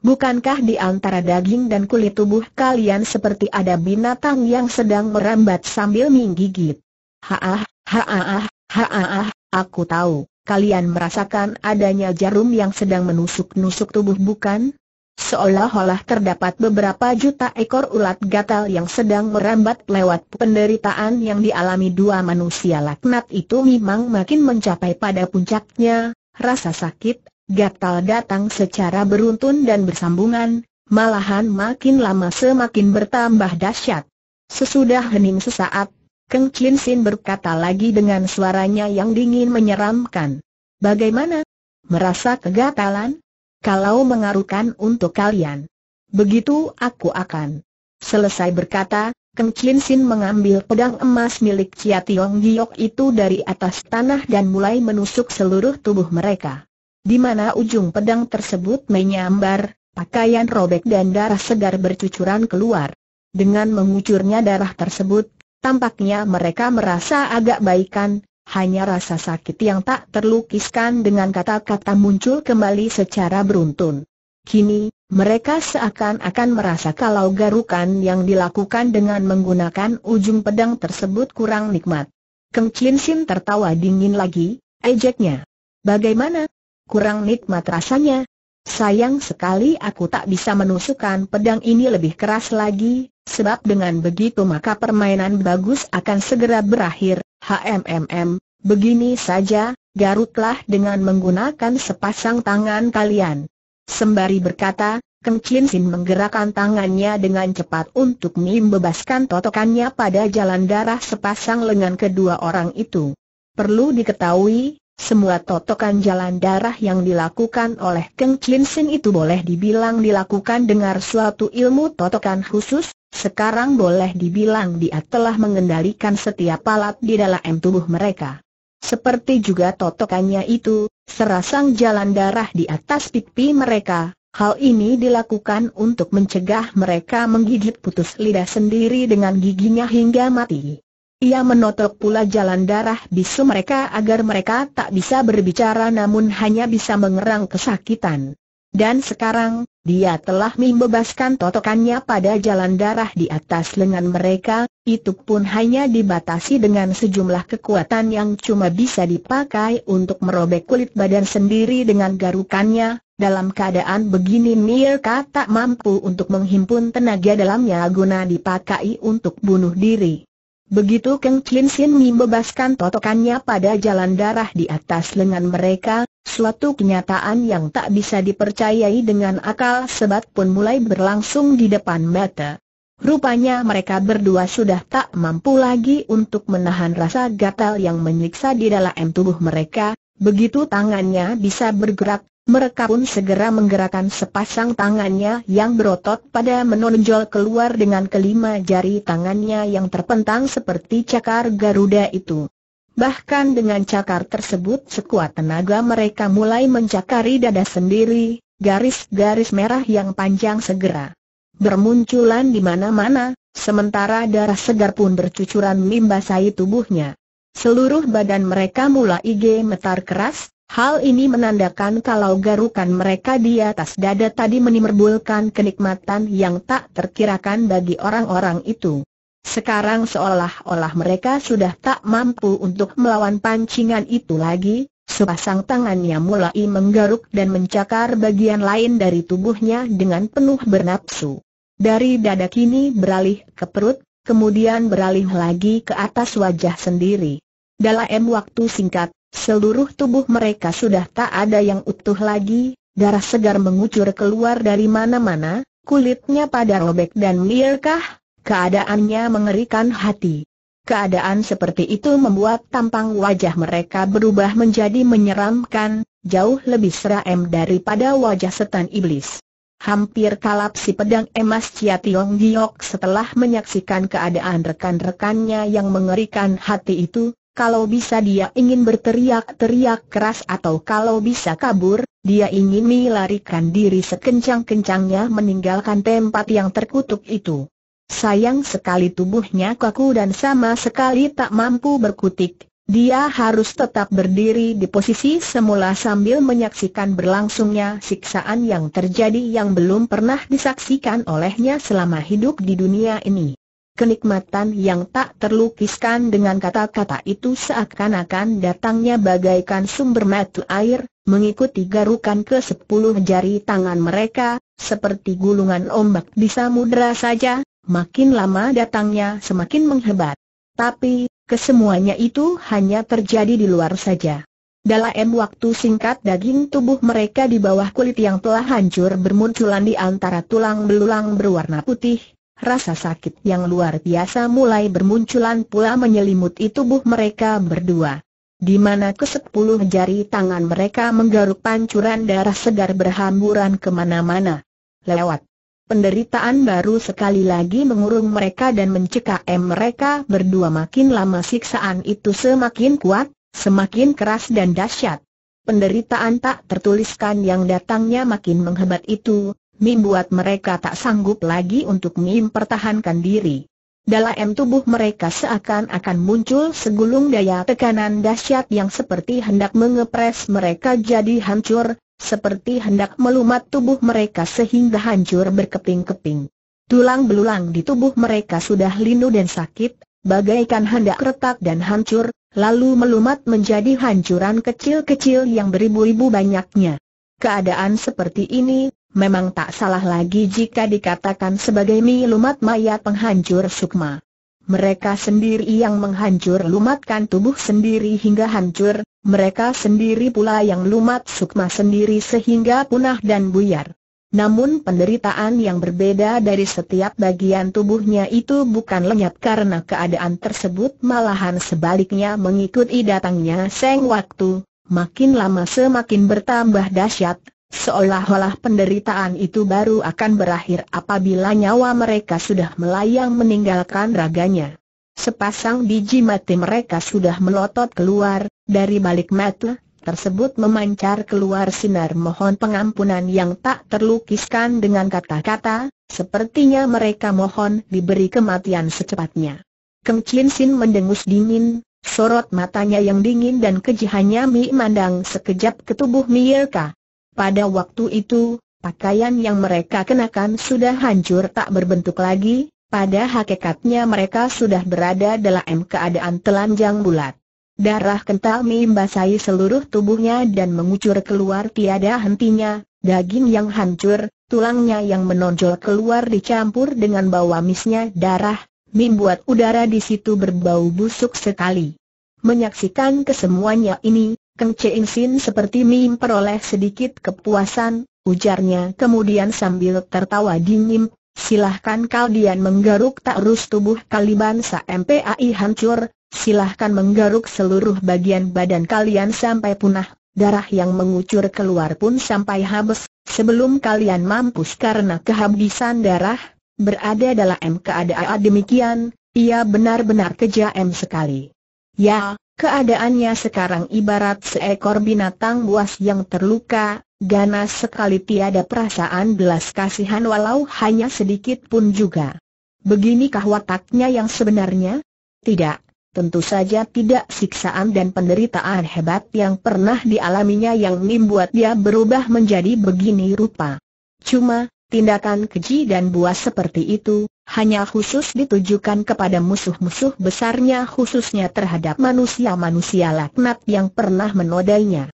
Bukankah di antara daging dan kulit tubuh kalian seperti ada binatang yang sedang merambat sambil menggigit? Haah, haah, haah, aku tahu, kalian merasakan adanya jarum yang sedang menusuk-nusuk tubuh bukan? Seolah-olah terdapat beberapa juta ekor ulat gatal yang sedang merambat lewat penderitaan yang dialami dua manusia laknat itu memang makin mencapai pada puncaknya, rasa sakit, gatal datang secara beruntun dan bersambungan, malahan makin lama semakin bertambah dahsyat. Sesudah hening sesaat, Keng Chin Sin berkata lagi dengan suaranya yang dingin menyeramkan. Bagaimana? Merasa kegatalan? Kalau mengarukan untuk kalian. Begitu aku akan. Selesai berkata, Keng Chin Sin mengambil pedang emas milik Chia Tiong Giok itu dari atas tanah dan mulai menusuk seluruh tubuh mereka di mana ujung pedang tersebut menyambar, pakaian robek dan darah segar bercucuran keluar. Dengan mengucurnya darah tersebut, tampaknya mereka merasa agak baikan, hanya rasa sakit yang tak terlukiskan dengan kata-kata muncul kembali secara beruntun. Kini, mereka seakan-akan merasa kalau garukan yang dilakukan dengan menggunakan ujung pedang tersebut kurang nikmat. Keng Chin Sin tertawa dingin lagi, ejeknya. Bagaimana? Kurang nikmat rasanya. Sayang sekali aku tak bisa menusukkan pedang ini lebih keras lagi, sebab dengan begitu maka permainan bagus akan segera berakhir. HMMM, begini saja, garutlah dengan menggunakan sepasang tangan kalian. Sembari berkata, Keng Chin Sin menggerakkan tangannya dengan cepat untuk membebaskan totokannya pada jalan darah sepasang lengan kedua orang itu. Perlu diketahui, semua totokan jalan darah yang dilakukan oleh Keng Chin Sin itu boleh dibilang dilakukan dengan suatu ilmu totokan khusus, sekarang boleh dibilang dia telah mengendalikan setiap alat di dalam tubuh mereka. Seperti juga totokannya itu, serasang jalan darah di atas pipi mereka, hal ini dilakukan untuk mencegah mereka menggigit putus lidah sendiri dengan giginya hingga mati. Ia menotok pula jalan darah bisu mereka agar mereka tak bisa berbicara namun hanya bisa mengerang kesakitan. Dan sekarang, dia telah membebaskan totokannya pada jalan darah di atas lengan mereka, itu pun hanya dibatasi dengan sejumlah kekuatan yang cuma bisa dipakai untuk merobek kulit badan sendiri dengan garukannya, dalam keadaan begini Mirka tak mampu untuk menghimpun tenaga dalamnya guna dipakai untuk bunuh diri. Begitu Keng Chin Sin membebaskan totokannya pada jalan darah di atas lengan mereka, suatu kenyataan yang tak bisa dipercayai dengan akal sebat pun mulai berlangsung di depan mata. Rupanya mereka berdua sudah tak mampu lagi untuk menahan rasa gatal yang menyiksa di dalam tubuh mereka, begitu tangannya bisa bergerak, mereka pun segera menggerakkan sepasang tangannya yang berotot pada menonjol keluar dengan kelima jari tangannya yang terpentang seperti cakar Garuda itu. Bahkan dengan cakar tersebut sekuat tenaga mereka mulai mencakari dada sendiri, garis-garis merah yang panjang segera bermunculan di mana-mana, sementara darah segar pun bercucuran membasahi tubuhnya. Seluruh badan mereka mulai gemetar keras, Hal ini menandakan kalau garukan mereka di atas dada tadi menimbulkan kenikmatan yang tak terkirakan bagi orang-orang itu. Sekarang seolah-olah mereka sudah tak mampu untuk melawan pancingan itu lagi, sepasang tangannya mulai menggaruk dan mencakar bagian lain dari tubuhnya dengan penuh bernapsu. Dari dada kini beralih ke perut, kemudian beralih lagi ke atas wajah sendiri. Dalam waktu singkat, seluruh tubuh mereka sudah tak ada yang utuh lagi, darah segar mengucur keluar dari mana-mana, kulitnya pada robek dan liarkah, Keadaannya mengerikan hati. Keadaan seperti itu membuat tampang wajah mereka berubah menjadi menyeramkan, jauh lebih seram daripada wajah setan iblis. Hampir kalap si pedang emas Chia Tiong Giok setelah menyaksikan keadaan rekan-rekannya yang mengerikan hati itu, kalau bisa dia ingin berteriak-teriak keras atau kalau bisa kabur, dia ingin melarikan diri sekencang-kencangnya meninggalkan tempat yang terkutuk itu. Sayang sekali tubuhnya kaku dan sama sekali tak mampu berkutik. Dia harus tetap berdiri di posisi semula sambil menyaksikan berlangsungnya siksaan yang terjadi yang belum pernah disaksikan olehnya selama hidup di dunia ini. Kenikmatan yang tak terlukiskan dengan kata-kata itu seakan-akan datangnya bagaikan sumber mata air, mengikuti garukan ke sepuluh jari tangan mereka, seperti gulungan ombak di samudera saja, Makin lama datangnya semakin menghebat. Tapi, kesemuanya itu hanya terjadi di luar saja. Dalam waktu singkat daging tubuh mereka di bawah kulit yang telah hancur bermunculan di antara tulang belulang berwarna putih, rasa sakit yang luar biasa mulai bermunculan pula menyelimuti tubuh mereka berdua. Di mana ke sepuluh jari tangan mereka menggaruk pancuran darah segar berhamburan ke mana-mana. Lewat Penderitaan baru sekali lagi mengurung mereka dan mencekam mereka berdua makin lama siksaan itu semakin kuat, semakin keras dan dahsyat. Penderitaan tak tertuliskan yang datangnya makin menghebat itu, membuat mereka tak sanggup lagi untuk mempertahankan diri. Dalam tubuh mereka seakan-akan muncul segulung daya tekanan dahsyat yang seperti hendak mengepres mereka jadi hancur, seperti hendak melumat tubuh mereka sehingga hancur berkeping-keping. Tulang belulang di tubuh mereka sudah linu dan sakit, bagaikan hendak retak dan hancur, lalu melumat menjadi hancuran kecil-kecil yang beribu-ribu banyaknya. Keadaan seperti ini, memang tak salah lagi jika dikatakan sebagai milumat mayat penghancur sukma mereka sendiri yang menghancur lumatkan tubuh sendiri hingga hancur, mereka sendiri pula yang lumat sukma sendiri sehingga punah dan buyar. Namun penderitaan yang berbeda dari setiap bagian tubuhnya itu bukan lenyap karena keadaan tersebut malahan sebaliknya mengikuti datangnya seng waktu, makin lama semakin bertambah dahsyat, Seolah-olah penderitaan itu baru akan berakhir apabila nyawa mereka sudah melayang meninggalkan raganya. Sepasang biji mati mereka sudah melotot keluar, dari balik mata, tersebut memancar keluar sinar mohon pengampunan yang tak terlukiskan dengan kata-kata, sepertinya mereka mohon diberi kematian secepatnya. Keng Chin Sin mendengus dingin, sorot matanya yang dingin dan kejihannya Mi mandang sekejap ke tubuh Mirka. Pada waktu itu, pakaian yang mereka kenakan sudah hancur tak berbentuk lagi, pada hakikatnya mereka sudah berada dalam keadaan telanjang bulat. Darah kental membasahi seluruh tubuhnya dan mengucur keluar tiada hentinya, daging yang hancur, tulangnya yang menonjol keluar dicampur dengan bau amisnya darah, membuat udara di situ berbau busuk sekali. Menyaksikan kesemuanya ini, Keng Cheng Sin seperti memperoleh sedikit kepuasan, ujarnya. Kemudian sambil tertawa dingin, silahkan kalian menggaruk tak rus tubuh kaliban sa MPAI hancur, silahkan menggaruk seluruh bagian badan kalian sampai punah, darah yang mengucur keluar pun sampai habis, sebelum kalian mampus karena kehabisan darah, berada dalam keadaan demikian, ia benar-benar kejam sekali. Ya, Keadaannya sekarang ibarat seekor binatang buas yang terluka, ganas sekali tiada perasaan belas kasihan walau hanya sedikit pun juga. Beginikah wataknya yang sebenarnya? Tidak, tentu saja tidak siksaan dan penderitaan hebat yang pernah dialaminya yang membuat dia berubah menjadi begini rupa. Cuma, tindakan keji dan buas seperti itu, hanya khusus ditujukan kepada musuh-musuh besarnya khususnya terhadap manusia-manusia laknat yang pernah menodainya.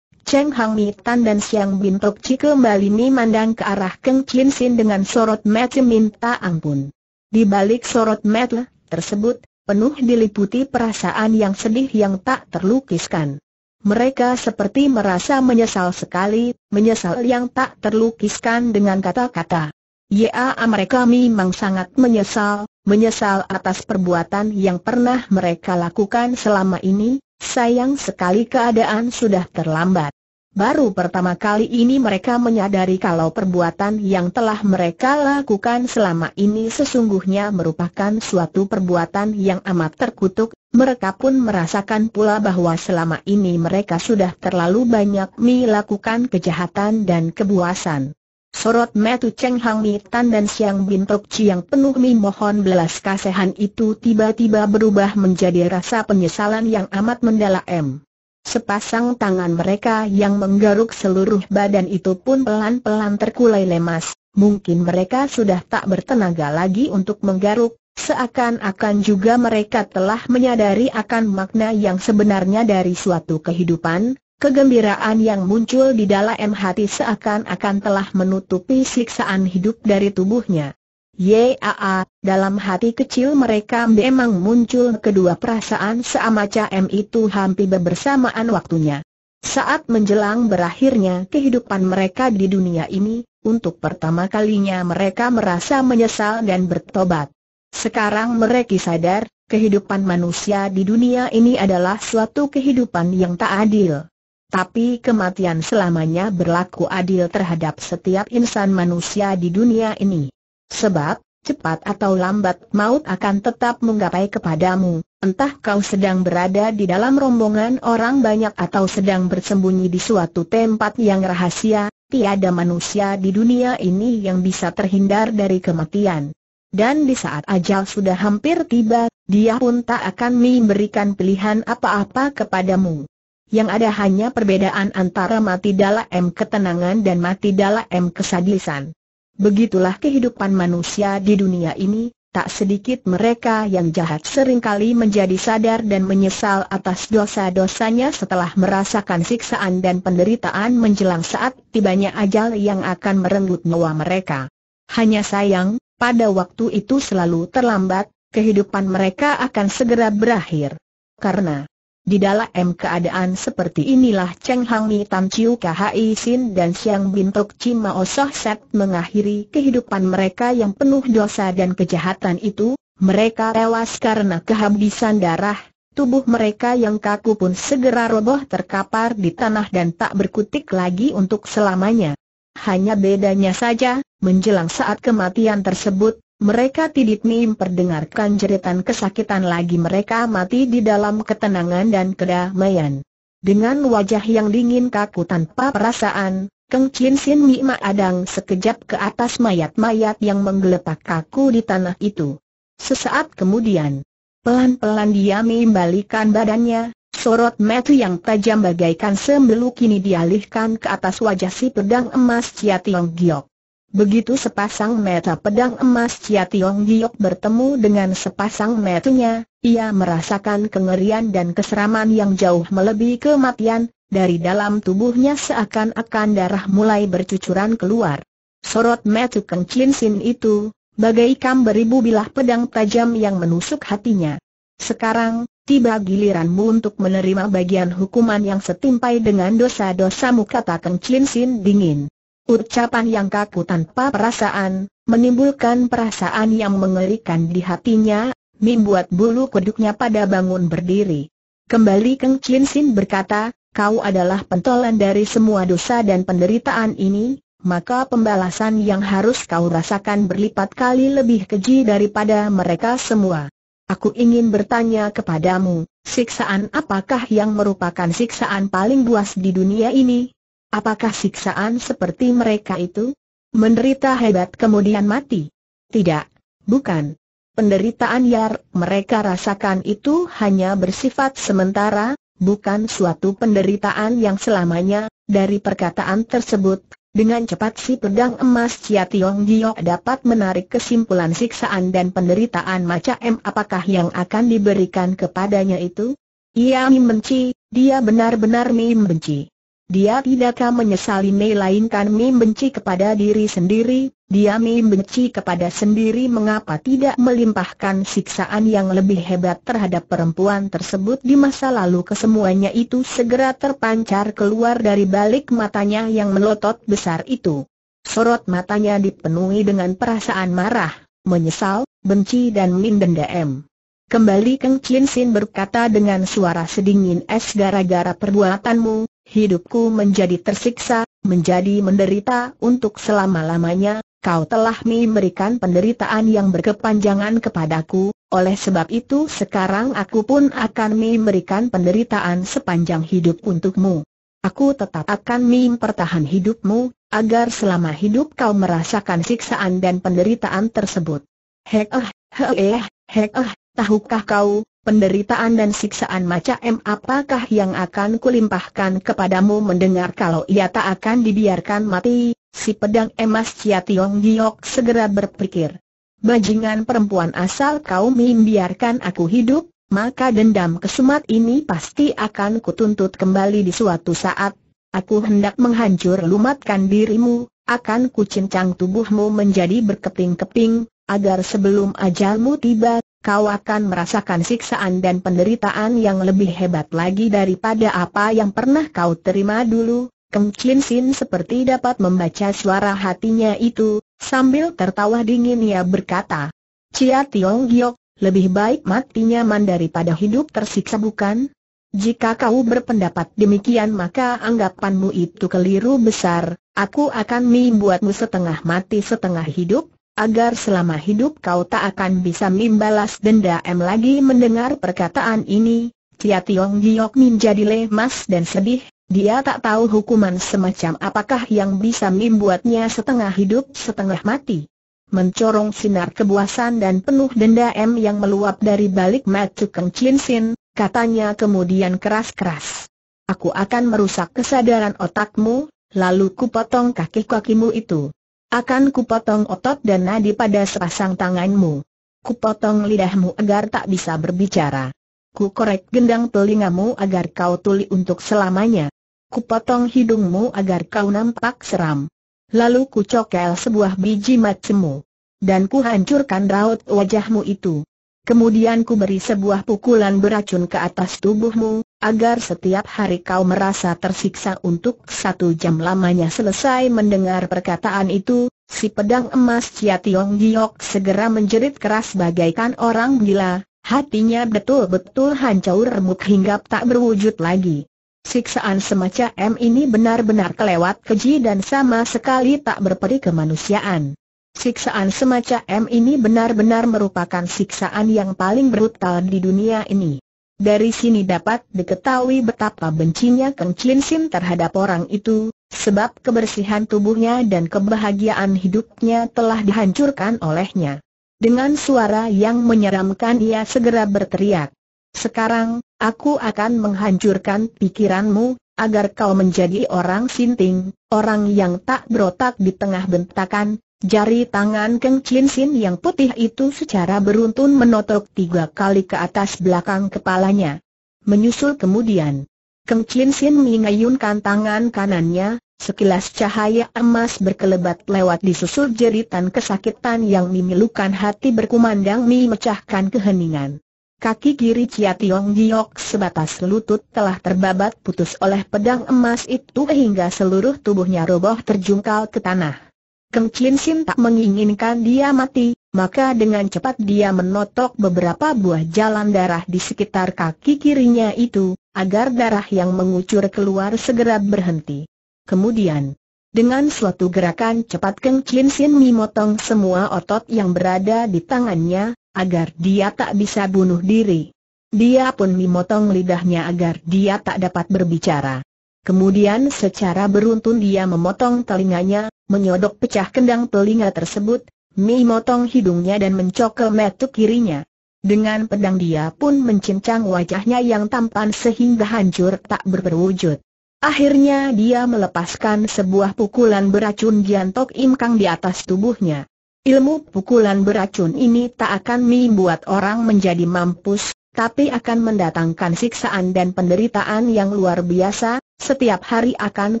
Cheng Hang Mi Tan dan Siang Bin Tok Chi kembali memandang ke arah Keng Chin Sin dengan sorot mata minta ampun. Di balik sorot mata tersebut, penuh diliputi perasaan yang sedih yang tak terlukiskan. Mereka seperti merasa menyesal sekali, menyesal yang tak terlukiskan dengan kata-kata. Ya mereka memang sangat menyesal, menyesal atas perbuatan yang pernah mereka lakukan selama ini, sayang sekali keadaan sudah terlambat. Baru pertama kali ini mereka menyadari kalau perbuatan yang telah mereka lakukan selama ini sesungguhnya merupakan suatu perbuatan yang amat terkutuk, mereka pun merasakan pula bahwa selama ini mereka sudah terlalu banyak melakukan kejahatan dan kebuasan. Sorot metu Cheng Hang Mi Tan dan Siang Bin Tok yang penuh mohon belas kasihan itu tiba-tiba berubah menjadi rasa penyesalan yang amat mendalam. Sepasang tangan mereka yang menggaruk seluruh badan itu pun pelan-pelan terkulai lemas, mungkin mereka sudah tak bertenaga lagi untuk menggaruk, seakan-akan juga mereka telah menyadari akan makna yang sebenarnya dari suatu kehidupan, kegembiraan yang muncul di dalam hati seakan-akan telah menutupi siksaan hidup dari tubuhnya. Yaa, dalam hati kecil mereka memang muncul kedua perasaan semacam itu hampir bersamaan waktunya. Saat menjelang berakhirnya kehidupan mereka di dunia ini, untuk pertama kalinya mereka merasa menyesal dan bertobat. Sekarang mereka sadar, kehidupan manusia di dunia ini adalah suatu kehidupan yang tak adil. Tapi kematian selamanya berlaku adil terhadap setiap insan manusia di dunia ini. Sebab, cepat atau lambat maut akan tetap menggapai kepadamu, entah kau sedang berada di dalam rombongan orang banyak atau sedang bersembunyi di suatu tempat yang rahasia, tiada manusia di dunia ini yang bisa terhindar dari kematian. Dan di saat ajal sudah hampir tiba, dia pun tak akan memberikan pilihan apa-apa kepadamu. Yang ada hanya perbedaan antara mati dalam ketenangan dan mati dalam kesadisan. Begitulah kehidupan manusia di dunia ini, tak sedikit mereka yang jahat sering kali menjadi sadar dan menyesal atas dosa-dosanya setelah merasakan siksaan dan penderitaan menjelang saat tibanya ajal yang akan merenggut nyawa mereka. Hanya sayang, pada waktu itu selalu terlambat, kehidupan mereka akan segera berakhir. Karena di dalam keadaan seperti inilah Cheng Hang Mi Tam Chiu Khai Sin dan Siang Bin Tok Chi Mao Soh Set mengakhiri kehidupan mereka yang penuh dosa dan kejahatan itu, mereka tewas karena kehabisan darah, tubuh mereka yang kaku pun segera roboh terkapar di tanah dan tak berkutik lagi untuk selamanya. Hanya bedanya saja, menjelang saat kematian tersebut, mereka tidak memperdengarkan jeritan kesakitan lagi mereka mati di dalam ketenangan dan kedamaian. Dengan wajah yang dingin kaku tanpa perasaan, Keng Chin Sin Mi adang sekejap ke atas mayat-mayat yang menggeletak kaku di tanah itu. Sesaat kemudian, pelan-pelan dia membalikan badannya, sorot mata yang tajam bagaikan sembelu kini dialihkan ke atas wajah si pedang emas Chia Tiong Giok. Begitu sepasang mata pedang emas Chia Tiong Giok bertemu dengan sepasang matanya, ia merasakan kengerian dan keseraman yang jauh melebihi kematian, dari dalam tubuhnya seakan-akan darah mulai bercucuran keluar. Sorot mata Keng Chin Sin itu, bagaikan beribu bilah pedang tajam yang menusuk hatinya. Sekarang, tiba giliranmu untuk menerima bagian hukuman yang setimpai dengan dosa-dosamu kata Keng Chin Sin dingin. Ucapan yang kaku tanpa perasaan, menimbulkan perasaan yang mengerikan di hatinya, membuat bulu kuduknya pada bangun berdiri. Kembali Keng Chin Sin berkata, kau adalah pentolan dari semua dosa dan penderitaan ini, maka pembalasan yang harus kau rasakan berlipat kali lebih keji daripada mereka semua. Aku ingin bertanya kepadamu, siksaan apakah yang merupakan siksaan paling buas di dunia ini? Apakah siksaan seperti mereka itu? Menderita hebat kemudian mati? Tidak, bukan. penderitaan yang mereka rasakan itu hanya bersifat sementara, bukan suatu penderitaan yang selamanya, dari perkataan tersebut, dengan cepat si pedang emas Chia Tiong Giok dapat menarik kesimpulan siksaan dan penderitaan macam apakah yang akan diberikan kepadanya itu? Ia membenci, dia benar-benar membenci. Dia tidakkah menyesali melainkan membenci kepada diri sendiri, dia membenci kepada sendiri mengapa tidak melimpahkan siksaan yang lebih hebat terhadap perempuan tersebut di masa lalu kesemuanya itu segera terpancar keluar dari balik matanya yang melotot besar itu. Sorot matanya dipenuhi dengan perasaan marah, menyesal, benci dan mindendam. Kembali Keng Chin Sin berkata dengan suara sedingin es gara-gara perbuatanmu, hidupku menjadi tersiksa, menjadi menderita untuk selama-lamanya, kau telah memberikan penderitaan yang berkepanjangan kepadaku, oleh sebab itu sekarang aku pun akan memberikan penderitaan sepanjang hidup untukmu. Aku tetap akan mempertahan hidupmu, agar selama hidup kau merasakan siksaan dan penderitaan tersebut. Hek eh, hek eh, hek eh, Tahukah kau, penderitaan dan siksaan macam apakah yang akan kulimpahkan kepadamu mendengar kalau ia tak akan dibiarkan mati? Si pedang emas Chia Tiong Giok segera berpikir. Bajingan perempuan asal kau membiarkan aku hidup, maka dendam kesumat ini pasti akan kutuntut kembali di suatu saat. Aku hendak menghancur lumatkan dirimu, akan kucincang tubuhmu menjadi berkeping-keping, agar sebelum ajalmu tiba, kau akan merasakan siksaan dan penderitaan yang lebih hebat lagi daripada apa yang pernah kau terima dulu. Keng Chin Sin seperti dapat membaca suara hatinya itu, sambil tertawa dingin ia berkata, Chia Tiong Giok, lebih baik mati nyaman daripada hidup tersiksa bukan? Jika kau berpendapat demikian maka anggapanmu itu keliru besar, aku akan membuatmu setengah mati setengah hidup, agar selama hidup kau tak akan bisa membalas denda M lagi mendengar perkataan ini, Cia Tiong Giok menjadi lemas dan sedih, dia tak tahu hukuman semacam apakah yang bisa membuatnya setengah hidup setengah mati. Mencorong sinar kebuasan dan penuh denda M yang meluap dari balik mata Keng Chin Sin, katanya kemudian keras-keras. Aku akan merusak kesadaran otakmu, lalu kupotong kaki-kakimu itu. Akan kupotong otot dan nadi pada sepasang tanganmu. Kupotong lidahmu agar tak bisa berbicara. Kukorek gendang telingamu agar kau tuli untuk selamanya. Kupotong hidungmu agar kau nampak seram. Lalu kucokel sebuah biji matemu. Dan kuhancurkan raut wajahmu itu. Kemudian ku beri sebuah pukulan beracun ke atas tubuhmu, agar setiap hari kau merasa tersiksa untuk satu jam lamanya selesai mendengar perkataan itu, si pedang emas Chia Tiong Giok segera menjerit keras bagaikan orang gila, hatinya betul-betul hancur remuk hingga tak berwujud lagi. Siksaan semacam ini benar-benar kelewat keji dan sama sekali tak berperi kemanusiaan. Siksaan semacam ini benar-benar merupakan siksaan yang paling brutal di dunia ini. Dari sini dapat diketahui betapa bencinya Keng Chin Sim terhadap orang itu, sebab kebersihan tubuhnya dan kebahagiaan hidupnya telah dihancurkan olehnya. Dengan suara yang menyeramkan ia segera berteriak. Sekarang, aku akan menghancurkan pikiranmu, agar kau menjadi orang sinting, orang yang tak berotak di tengah bentakan, Jari tangan Keng Chin Sin yang putih itu secara beruntun menotok tiga kali ke atas belakang kepalanya. Menyusul kemudian, Keng Chin Sin mengayunkan tangan kanannya, sekilas cahaya emas berkelebat lewat disusul jeritan kesakitan yang memilukan hati berkumandang memecahkan keheningan. Kaki kiri Chia Tiong Giok sebatas lutut telah terbabat putus oleh pedang emas itu hingga seluruh tubuhnya roboh terjungkal ke tanah. Keng Chin Sim tak menginginkan dia mati, maka dengan cepat dia menotok beberapa buah jalan darah di sekitar kaki kirinya itu, agar darah yang mengucur keluar segera berhenti. Kemudian, dengan suatu gerakan cepat Keng Chin Sin memotong semua otot yang berada di tangannya, agar dia tak bisa bunuh diri. Dia pun memotong lidahnya agar dia tak dapat berbicara. Kemudian secara beruntun dia memotong telinganya, menyodok pecah kendang telinga tersebut, Mi motong hidungnya dan mencokel metu kirinya. Dengan pedang dia pun mencincang wajahnya yang tampan sehingga hancur tak berwujud. Akhirnya dia melepaskan sebuah pukulan beracun jantok Im Kang di atas tubuhnya. Ilmu pukulan beracun ini tak akan membuat orang menjadi mampus, tapi akan mendatangkan siksaan dan penderitaan yang luar biasa, setiap hari akan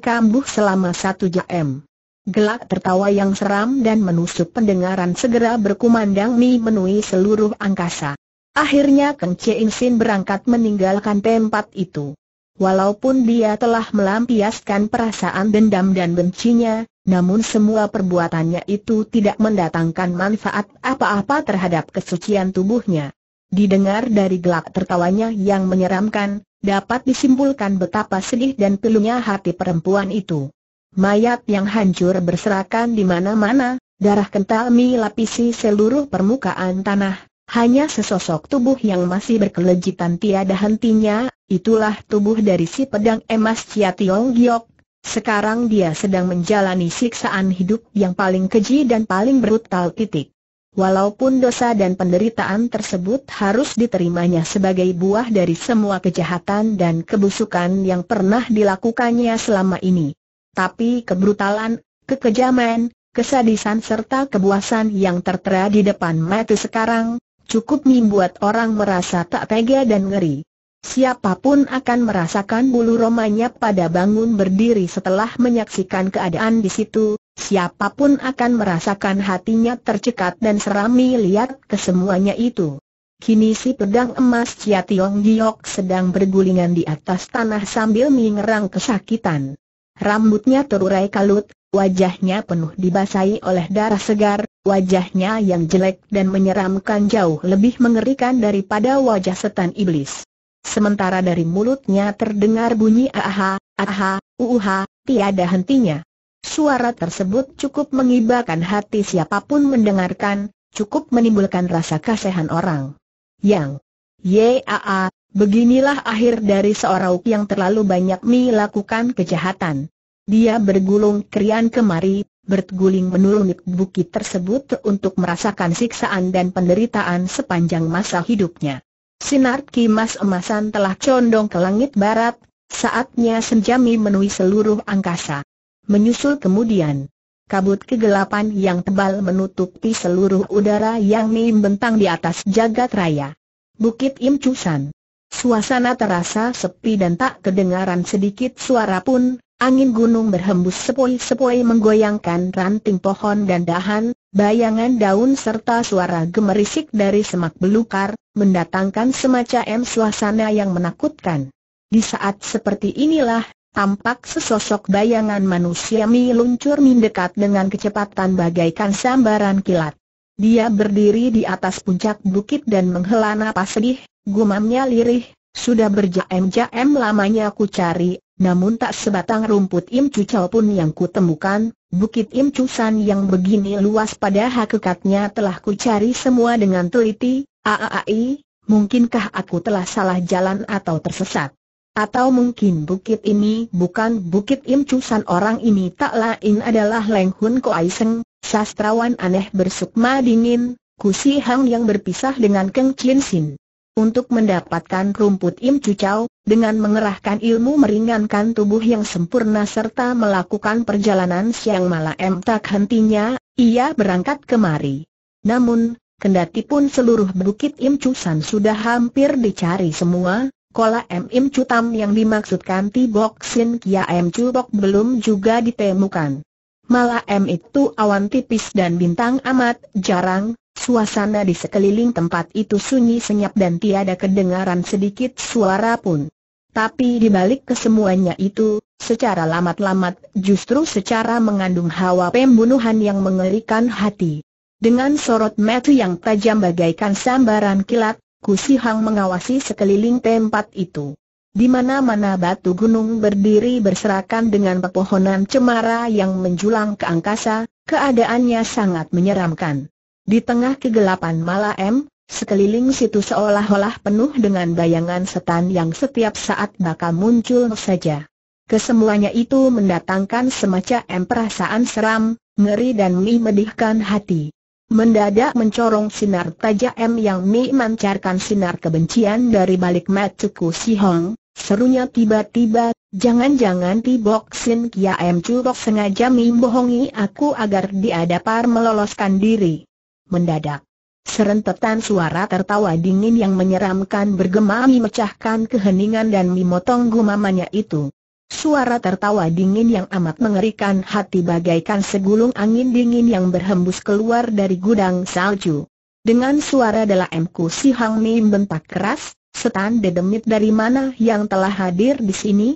kambuh selama satu jam. Gelak tertawa yang seram dan menusuk pendengaran segera berkumandang mi menui seluruh angkasa. Akhirnya Keng Ching Sin berangkat meninggalkan tempat itu. Walaupun dia telah melampiaskan perasaan dendam dan bencinya, namun semua perbuatannya itu tidak mendatangkan manfaat apa-apa terhadap kesucian tubuhnya. Didengar dari gelak tertawanya yang menyeramkan, dapat disimpulkan betapa sedih dan pilunya hati perempuan itu. Mayat yang hancur berserakan di mana-mana, darah kental melapisi seluruh permukaan tanah. Hanya sesosok tubuh yang masih berkelejitan tiada hentinya, itulah tubuh dari si pedang emas Chia Tiong Giok. Sekarang dia sedang menjalani siksaan hidup yang paling keji dan paling brutal titik. Walaupun dosa dan penderitaan tersebut harus diterimanya sebagai buah dari semua kejahatan dan kebusukan yang pernah dilakukannya selama ini tapi kebrutalan, kekejaman, kesadisan serta kebuasan yang tertera di depan mata sekarang, cukup membuat orang merasa tak tega dan ngeri. Siapa pun akan merasakan bulu romanya pada bangun berdiri setelah menyaksikan keadaan di situ, siapa pun akan merasakan hatinya tercekat dan serami lihat kesemuanya itu. Kini si pedang emas Chia Tiong Giok sedang bergulingan di atas tanah sambil mengerang kesakitan. Rambutnya terurai kalut, wajahnya penuh dibasahi oleh darah segar, wajahnya yang jelek dan menyeramkan jauh lebih mengerikan daripada wajah setan iblis. Sementara dari mulutnya terdengar bunyi aha, aha, uha, tiada hentinya. Suara tersebut cukup mengibakan hati siapa pun mendengarkan, cukup menimbulkan rasa kasihan orang. Yang Yaa, beginilah akhir dari seorang yang terlalu banyak melakukan kejahatan. Dia bergulung krian kemari, berguling menuruni bukit tersebut untuk merasakan siksaan dan penderitaan sepanjang masa hidupnya. Sinar kimas emasan telah condong ke langit barat, saatnya senjami menui seluruh angkasa. Menyusul kemudian, kabut kegelapan yang tebal menutupi seluruh udara yang membentang di atas jagat raya. Bukit Imcusan. Suasana terasa sepi dan tak kedengaran sedikit suara pun, angin gunung berhembus sepoi-sepoi menggoyangkan ranting pohon dan dahan, bayangan daun serta suara gemerisik dari semak belukar, mendatangkan semacam suasana yang menakutkan. Di saat seperti inilah, tampak sesosok bayangan manusia meluncur mendekat dengan kecepatan bagaikan sambaran kilat. Dia berdiri di atas puncak bukit dan menghela napas sedih, gumamnya lirih, sudah berjam-jam lamanya aku cari, namun tak sebatang rumput Im Cucau pun yang kutemukan, bukit Im Cusan yang begini luas pada hakikatnya telah ku cari semua dengan teliti, aaai, mungkinkah aku telah salah jalan atau tersesat? Atau mungkin bukit ini bukan bukit Im Cusan orang ini tak lain adalah Leng Hun Ko Aiseng, sastrawan aneh bersukma dingin, Kusi Hang yang berpisah dengan Keng Chin Sin. Untuk mendapatkan rumput Im Cucau, dengan mengerahkan ilmu meringankan tubuh yang sempurna serta melakukan perjalanan siang malam tak hentinya, ia berangkat kemari. Namun, kendati pun seluruh bukit Im Cusan sudah hampir dicari semua, Kola M Im Cutam yang dimaksudkan Tibok Sin Kia M Cubok belum juga ditemukan. Malam itu awan tipis dan bintang amat jarang, suasana di sekeliling tempat itu sunyi senyap dan tiada kedengaran sedikit suara pun. Tapi di balik kesemuanya itu, secara lamat-lamat justru secara mengandung hawa pembunuhan yang mengerikan hati. Dengan sorot mata yang tajam bagaikan sambaran kilat, Kusihang mengawasi sekeliling tempat itu. Di mana-mana batu gunung berdiri berserakan dengan pepohonan cemara yang menjulang ke angkasa, keadaannya sangat menyeramkan. Di tengah kegelapan malam, sekeliling situ seolah-olah penuh dengan bayangan setan yang setiap saat bakal muncul saja. Kesemuanya itu mendatangkan semacam perasaan seram, ngeri dan memedihkan hati. mendadak mencorong sinar tajam yang memancarkan sinar kebencian dari balik mata Ku Si Hong, serunya tiba-tiba, jangan-jangan Tibok Sin Kia M Cubok sengaja membohongi aku agar dia dapat meloloskan diri. Mendadak. Serentetan suara tertawa dingin yang menyeramkan bergema memecahkan keheningan dan memotong gumamannya itu. Suara tertawa dingin yang amat mengerikan hati bagaikan segulung angin dingin yang berhembus keluar dari gudang salju. Dengan suara adalah Mku Si Hang Mi bentak keras, setan dedemit dari mana yang telah hadir di sini?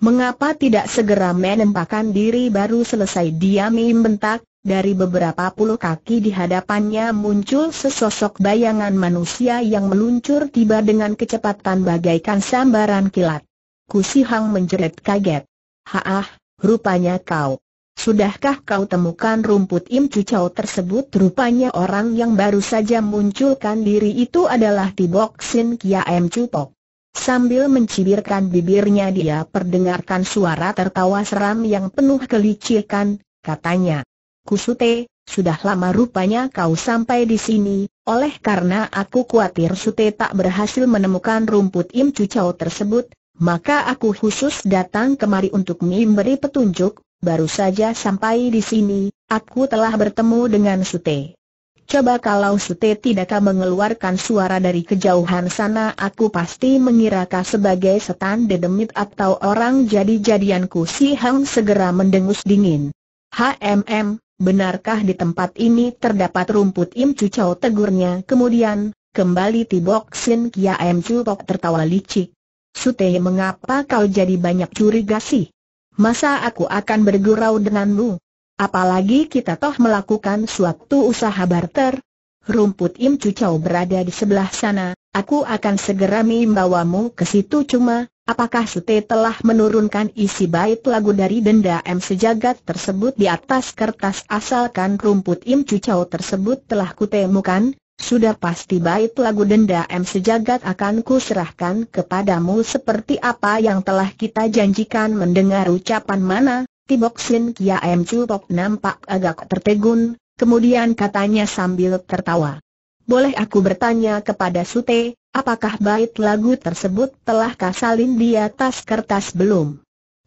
Mengapa tidak segera menempahkan diri baru selesai dia membentak, dari beberapa puluh kaki di hadapannya muncul sesosok bayangan manusia yang meluncur tiba dengan kecepatan bagaikan sambaran kilat. Kusihang menjerit kaget. Haah, rupanya kau. Sudahkah kau temukan rumput Im Cucau tersebut? Rupanya orang yang baru saja munculkan diri itu adalah Tibok Sin Kia M Cupok. Sambil mencibirkan bibirnya dia perdengarkan suara tertawa seram yang penuh kelicikan, katanya. Kusute, sudah lama rupanya kau sampai di sini, oleh karena aku khawatir Sute tak berhasil menemukan rumput Im Cucau tersebut, maka aku khusus datang kemari untuk memberi petunjuk, baru saja sampai di sini, aku telah bertemu dengan Sute. Coba kalau Sute tidak mengeluarkan suara dari kejauhan sana aku pasti mengira kau sebagai setan dedemit atau orang jadi-jadianku si Hang segera mendengus dingin. HMM, benarkah di tempat ini terdapat rumput Im Cucau tegurnya kemudian, kembali Tibok Sin Kia M Cupok tertawa licik. Sute mengapa kau jadi banyak curiga sih? Masa aku akan bergurau denganmu? Apalagi kita toh melakukan suatu usaha barter. Rumput Im Cucau berada di sebelah sana, aku akan segera membawamu ke situ cuma, apakah Sute telah menurunkan isi bait lagu dari denda M sejagat tersebut di atas kertas asalkan rumput Im Cucau tersebut telah kutemukan, sudah pasti bait lagu denda M sejagat akan kuserahkan kepadamu seperti apa yang telah kita janjikan. Mendengar ucapan mana, Tibok Sin Kia M Cupok nampak agak tertegun, kemudian katanya sambil tertawa. Boleh aku bertanya kepada Sute, apakah bait lagu tersebut telah kasalin di atas kertas belum?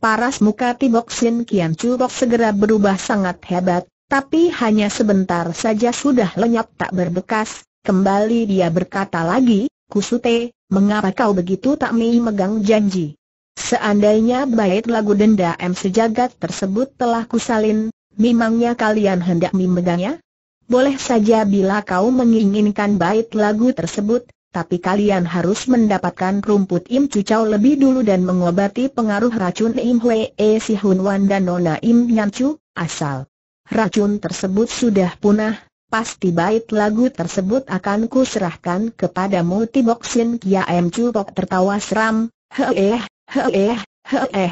Paras muka Tibok Sin Kian Cupok segera berubah sangat hebat, tapi hanya sebentar saja sudah lenyap tak berbekas, kembali dia berkata lagi, Kusute, mengapa kau begitu tak memegang janji? Seandainya bait lagu denda M sejagat tersebut telah kusalin, memangnya kalian hendak memegangnya? Boleh saja bila kau menginginkan bait lagu tersebut, tapi kalian harus mendapatkan rumput Im Cucau lebih dulu dan mengobati pengaruh racun Im Hwee Si Hun Wan dan Nona Im Nyancu, asal racun tersebut sudah punah, pasti bait lagu tersebut akan kuserahkan kepadamu Tibok Sin Kia M Cupok tertawa seram, heeh, heeh, heeh.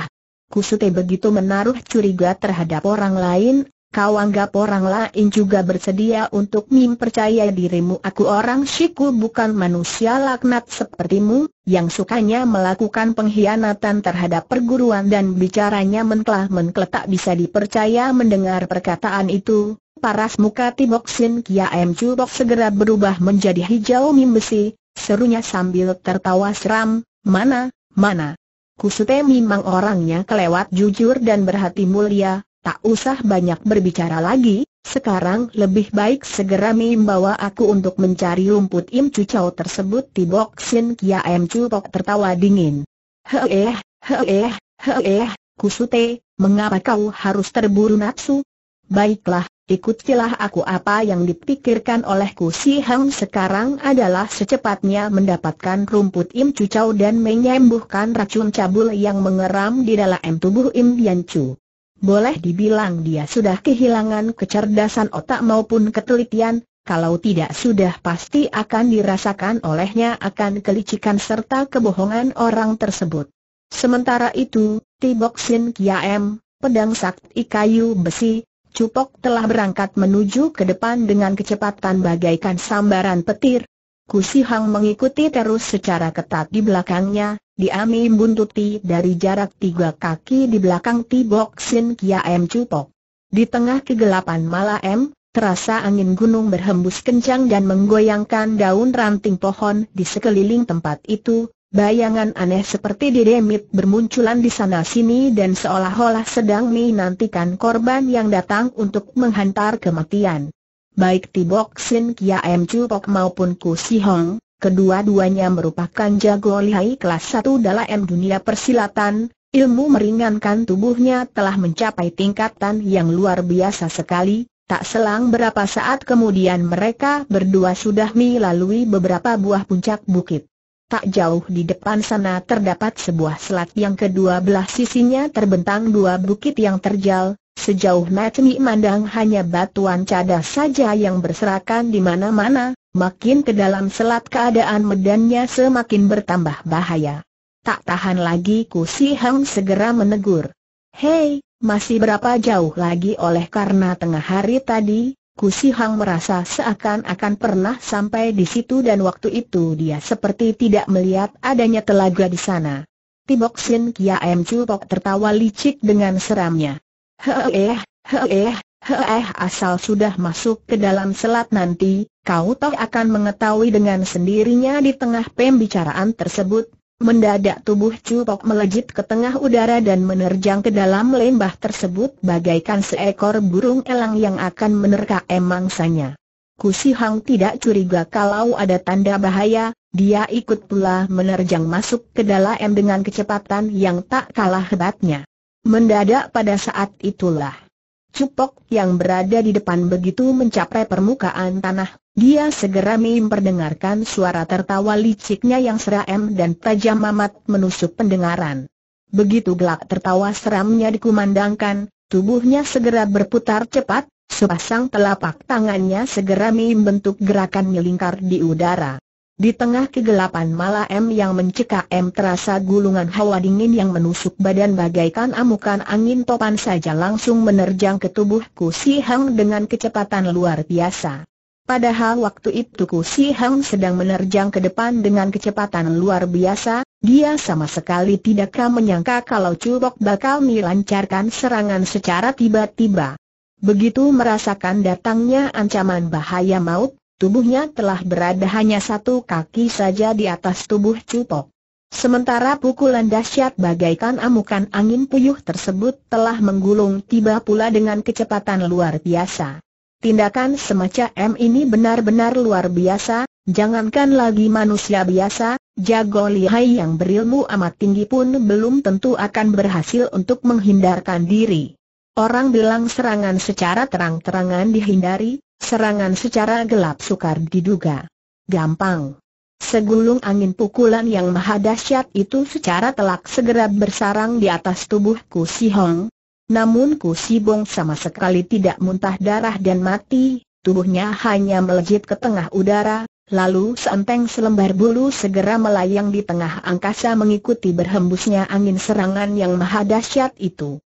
Kusute begitu menaruh curiga terhadap orang lain, kau anggap orang lain juga bersedia untuk mempercayai dirimu. Aku orang siku bukan manusia laknat sepertimu, yang sukanya melakukan pengkhianatan terhadap perguruan dan bicaranya menklah-menkletak bisa dipercaya mendengar perkataan itu, paras muka Tibok Sin Kia M Cubok segera berubah menjadi hijau mimbesi, serunya sambil tertawa seram, mana, mana. Kusute memang orangnya kelewat jujur dan berhati mulia, Tak usah banyak berbicara lagi, sekarang lebih baik segera membawa aku untuk mencari rumput Im Cucau tersebut Tibok Sin Kia M Cupok tertawa dingin. Heeh, heeh, heeh, Kusute, mengapa kau harus terburu nafsu? Baiklah, ikutilah aku apa yang dipikirkan olehku Si Hang sekarang adalah secepatnya mendapatkan rumput Im Cucau dan menyembuhkan racun cabul yang mengeram di dalam tubuh Im Chu. Boleh dibilang dia sudah kehilangan kecerdasan otak maupun ketelitian, kalau tidak sudah pasti akan dirasakan olehnya akan kelicikan serta kebohongan orang tersebut. Sementara itu, Tibok Kiam, pedang sakti kayu besi, Cupok telah berangkat menuju ke depan dengan kecepatan bagaikan sambaran petir. Kusihang mengikuti terus secara ketat di belakangnya, Diami buntuti dari jarak tiga kaki di belakang Tibok Sin Kia M Cupok. Di tengah kegelapan malam, terasa angin gunung berhembus kencang dan menggoyangkan daun ranting pohon di sekeliling tempat itu, bayangan aneh seperti didemit bermunculan di sana-sini dan seolah-olah sedang menantikan korban yang datang untuk menghantar kematian. Baik Tibok Sin Kia M Chupok maupun Ku Si Hong, kedua-duanya merupakan jago lihai kelas 1 dalam dunia persilatan, Ilmu meringankan tubuhnya telah mencapai tingkatan yang luar biasa sekali, tak selang berapa saat kemudian mereka berdua sudah melalui beberapa buah puncak bukit. Tak jauh di depan sana terdapat sebuah selat yang kedua belah sisinya terbentang dua bukit yang terjal, sejauh mata mandang hanya batuan cadas saja yang berserakan di mana-mana, makin ke dalam selat keadaan medannya semakin bertambah bahaya. Tak tahan lagi Ku Si Hang segera menegur. Hei, masih berapa jauh lagi oleh karena tengah hari tadi, Ku Si Hang merasa seakan-akan pernah sampai di situ dan waktu itu dia seperti tidak melihat adanya telaga di sana. Tibok Kia M Pok tertawa licik dengan seramnya. Heeh, heeh, heeh asal sudah masuk ke dalam selat nanti, kau toh akan mengetahui dengan sendirinya di tengah pembicaraan tersebut, Mendadak tubuh Cupok melejit ke tengah udara dan menerjang ke dalam lembah tersebut bagaikan seekor burung elang yang akan menerka emangsanya. Kusi Hang tidak curiga kalau ada tanda bahaya, dia ikut pula menerjang masuk ke dalam dengan kecepatan yang tak kalah hebatnya. Mendadak pada saat itulah, Cupok yang berada di depan begitu mencapai permukaan tanah, dia segera memperdengarkan suara tertawa liciknya yang seram dan tajam amat menusuk pendengaran. Begitu gelak tertawa seramnya dikumandangkan, tubuhnya segera berputar cepat, sepasang telapak tangannya segera membentuk gerakan melingkar di udara. Di tengah kegelapan malam yang mencekak M terasa gulungan hawa dingin yang menusuk badan bagaikan amukan angin topan saja langsung menerjang ke tubuh Si Hang dengan kecepatan luar biasa. Padahal waktu itu Ku Si Hang sedang menerjang ke depan dengan kecepatan luar biasa, dia sama sekali tidak menyangka kalau Cubok bakal melancarkan serangan secara tiba-tiba. Begitu merasakan datangnya ancaman bahaya maut, tubuhnya telah berada hanya satu kaki saja di atas tubuh Cubok. Sementara pukulan dahsyat bagaikan amukan angin puyuh tersebut telah menggulung tiba pula dengan kecepatan luar biasa. Tindakan semacam ini benar-benar luar biasa, jangankan lagi manusia biasa, jago lihai yang berilmu amat tinggi pun belum tentu akan berhasil untuk menghindarkan diri. Orang bilang serangan secara terang-terangan dihindari, serangan secara gelap sukar diduga. Gampang. Segulung angin pukulan yang maha dahsyat itu secara telak segera bersarang di atas tubuh Ku Si Hong, namun Ku Sibong sama sekali tidak muntah darah dan mati, tubuhnya hanya melejit ke tengah udara, lalu seenteng selembar bulu segera melayang di tengah angkasa mengikuti berhembusnya angin serangan yang maha dahsyat itu.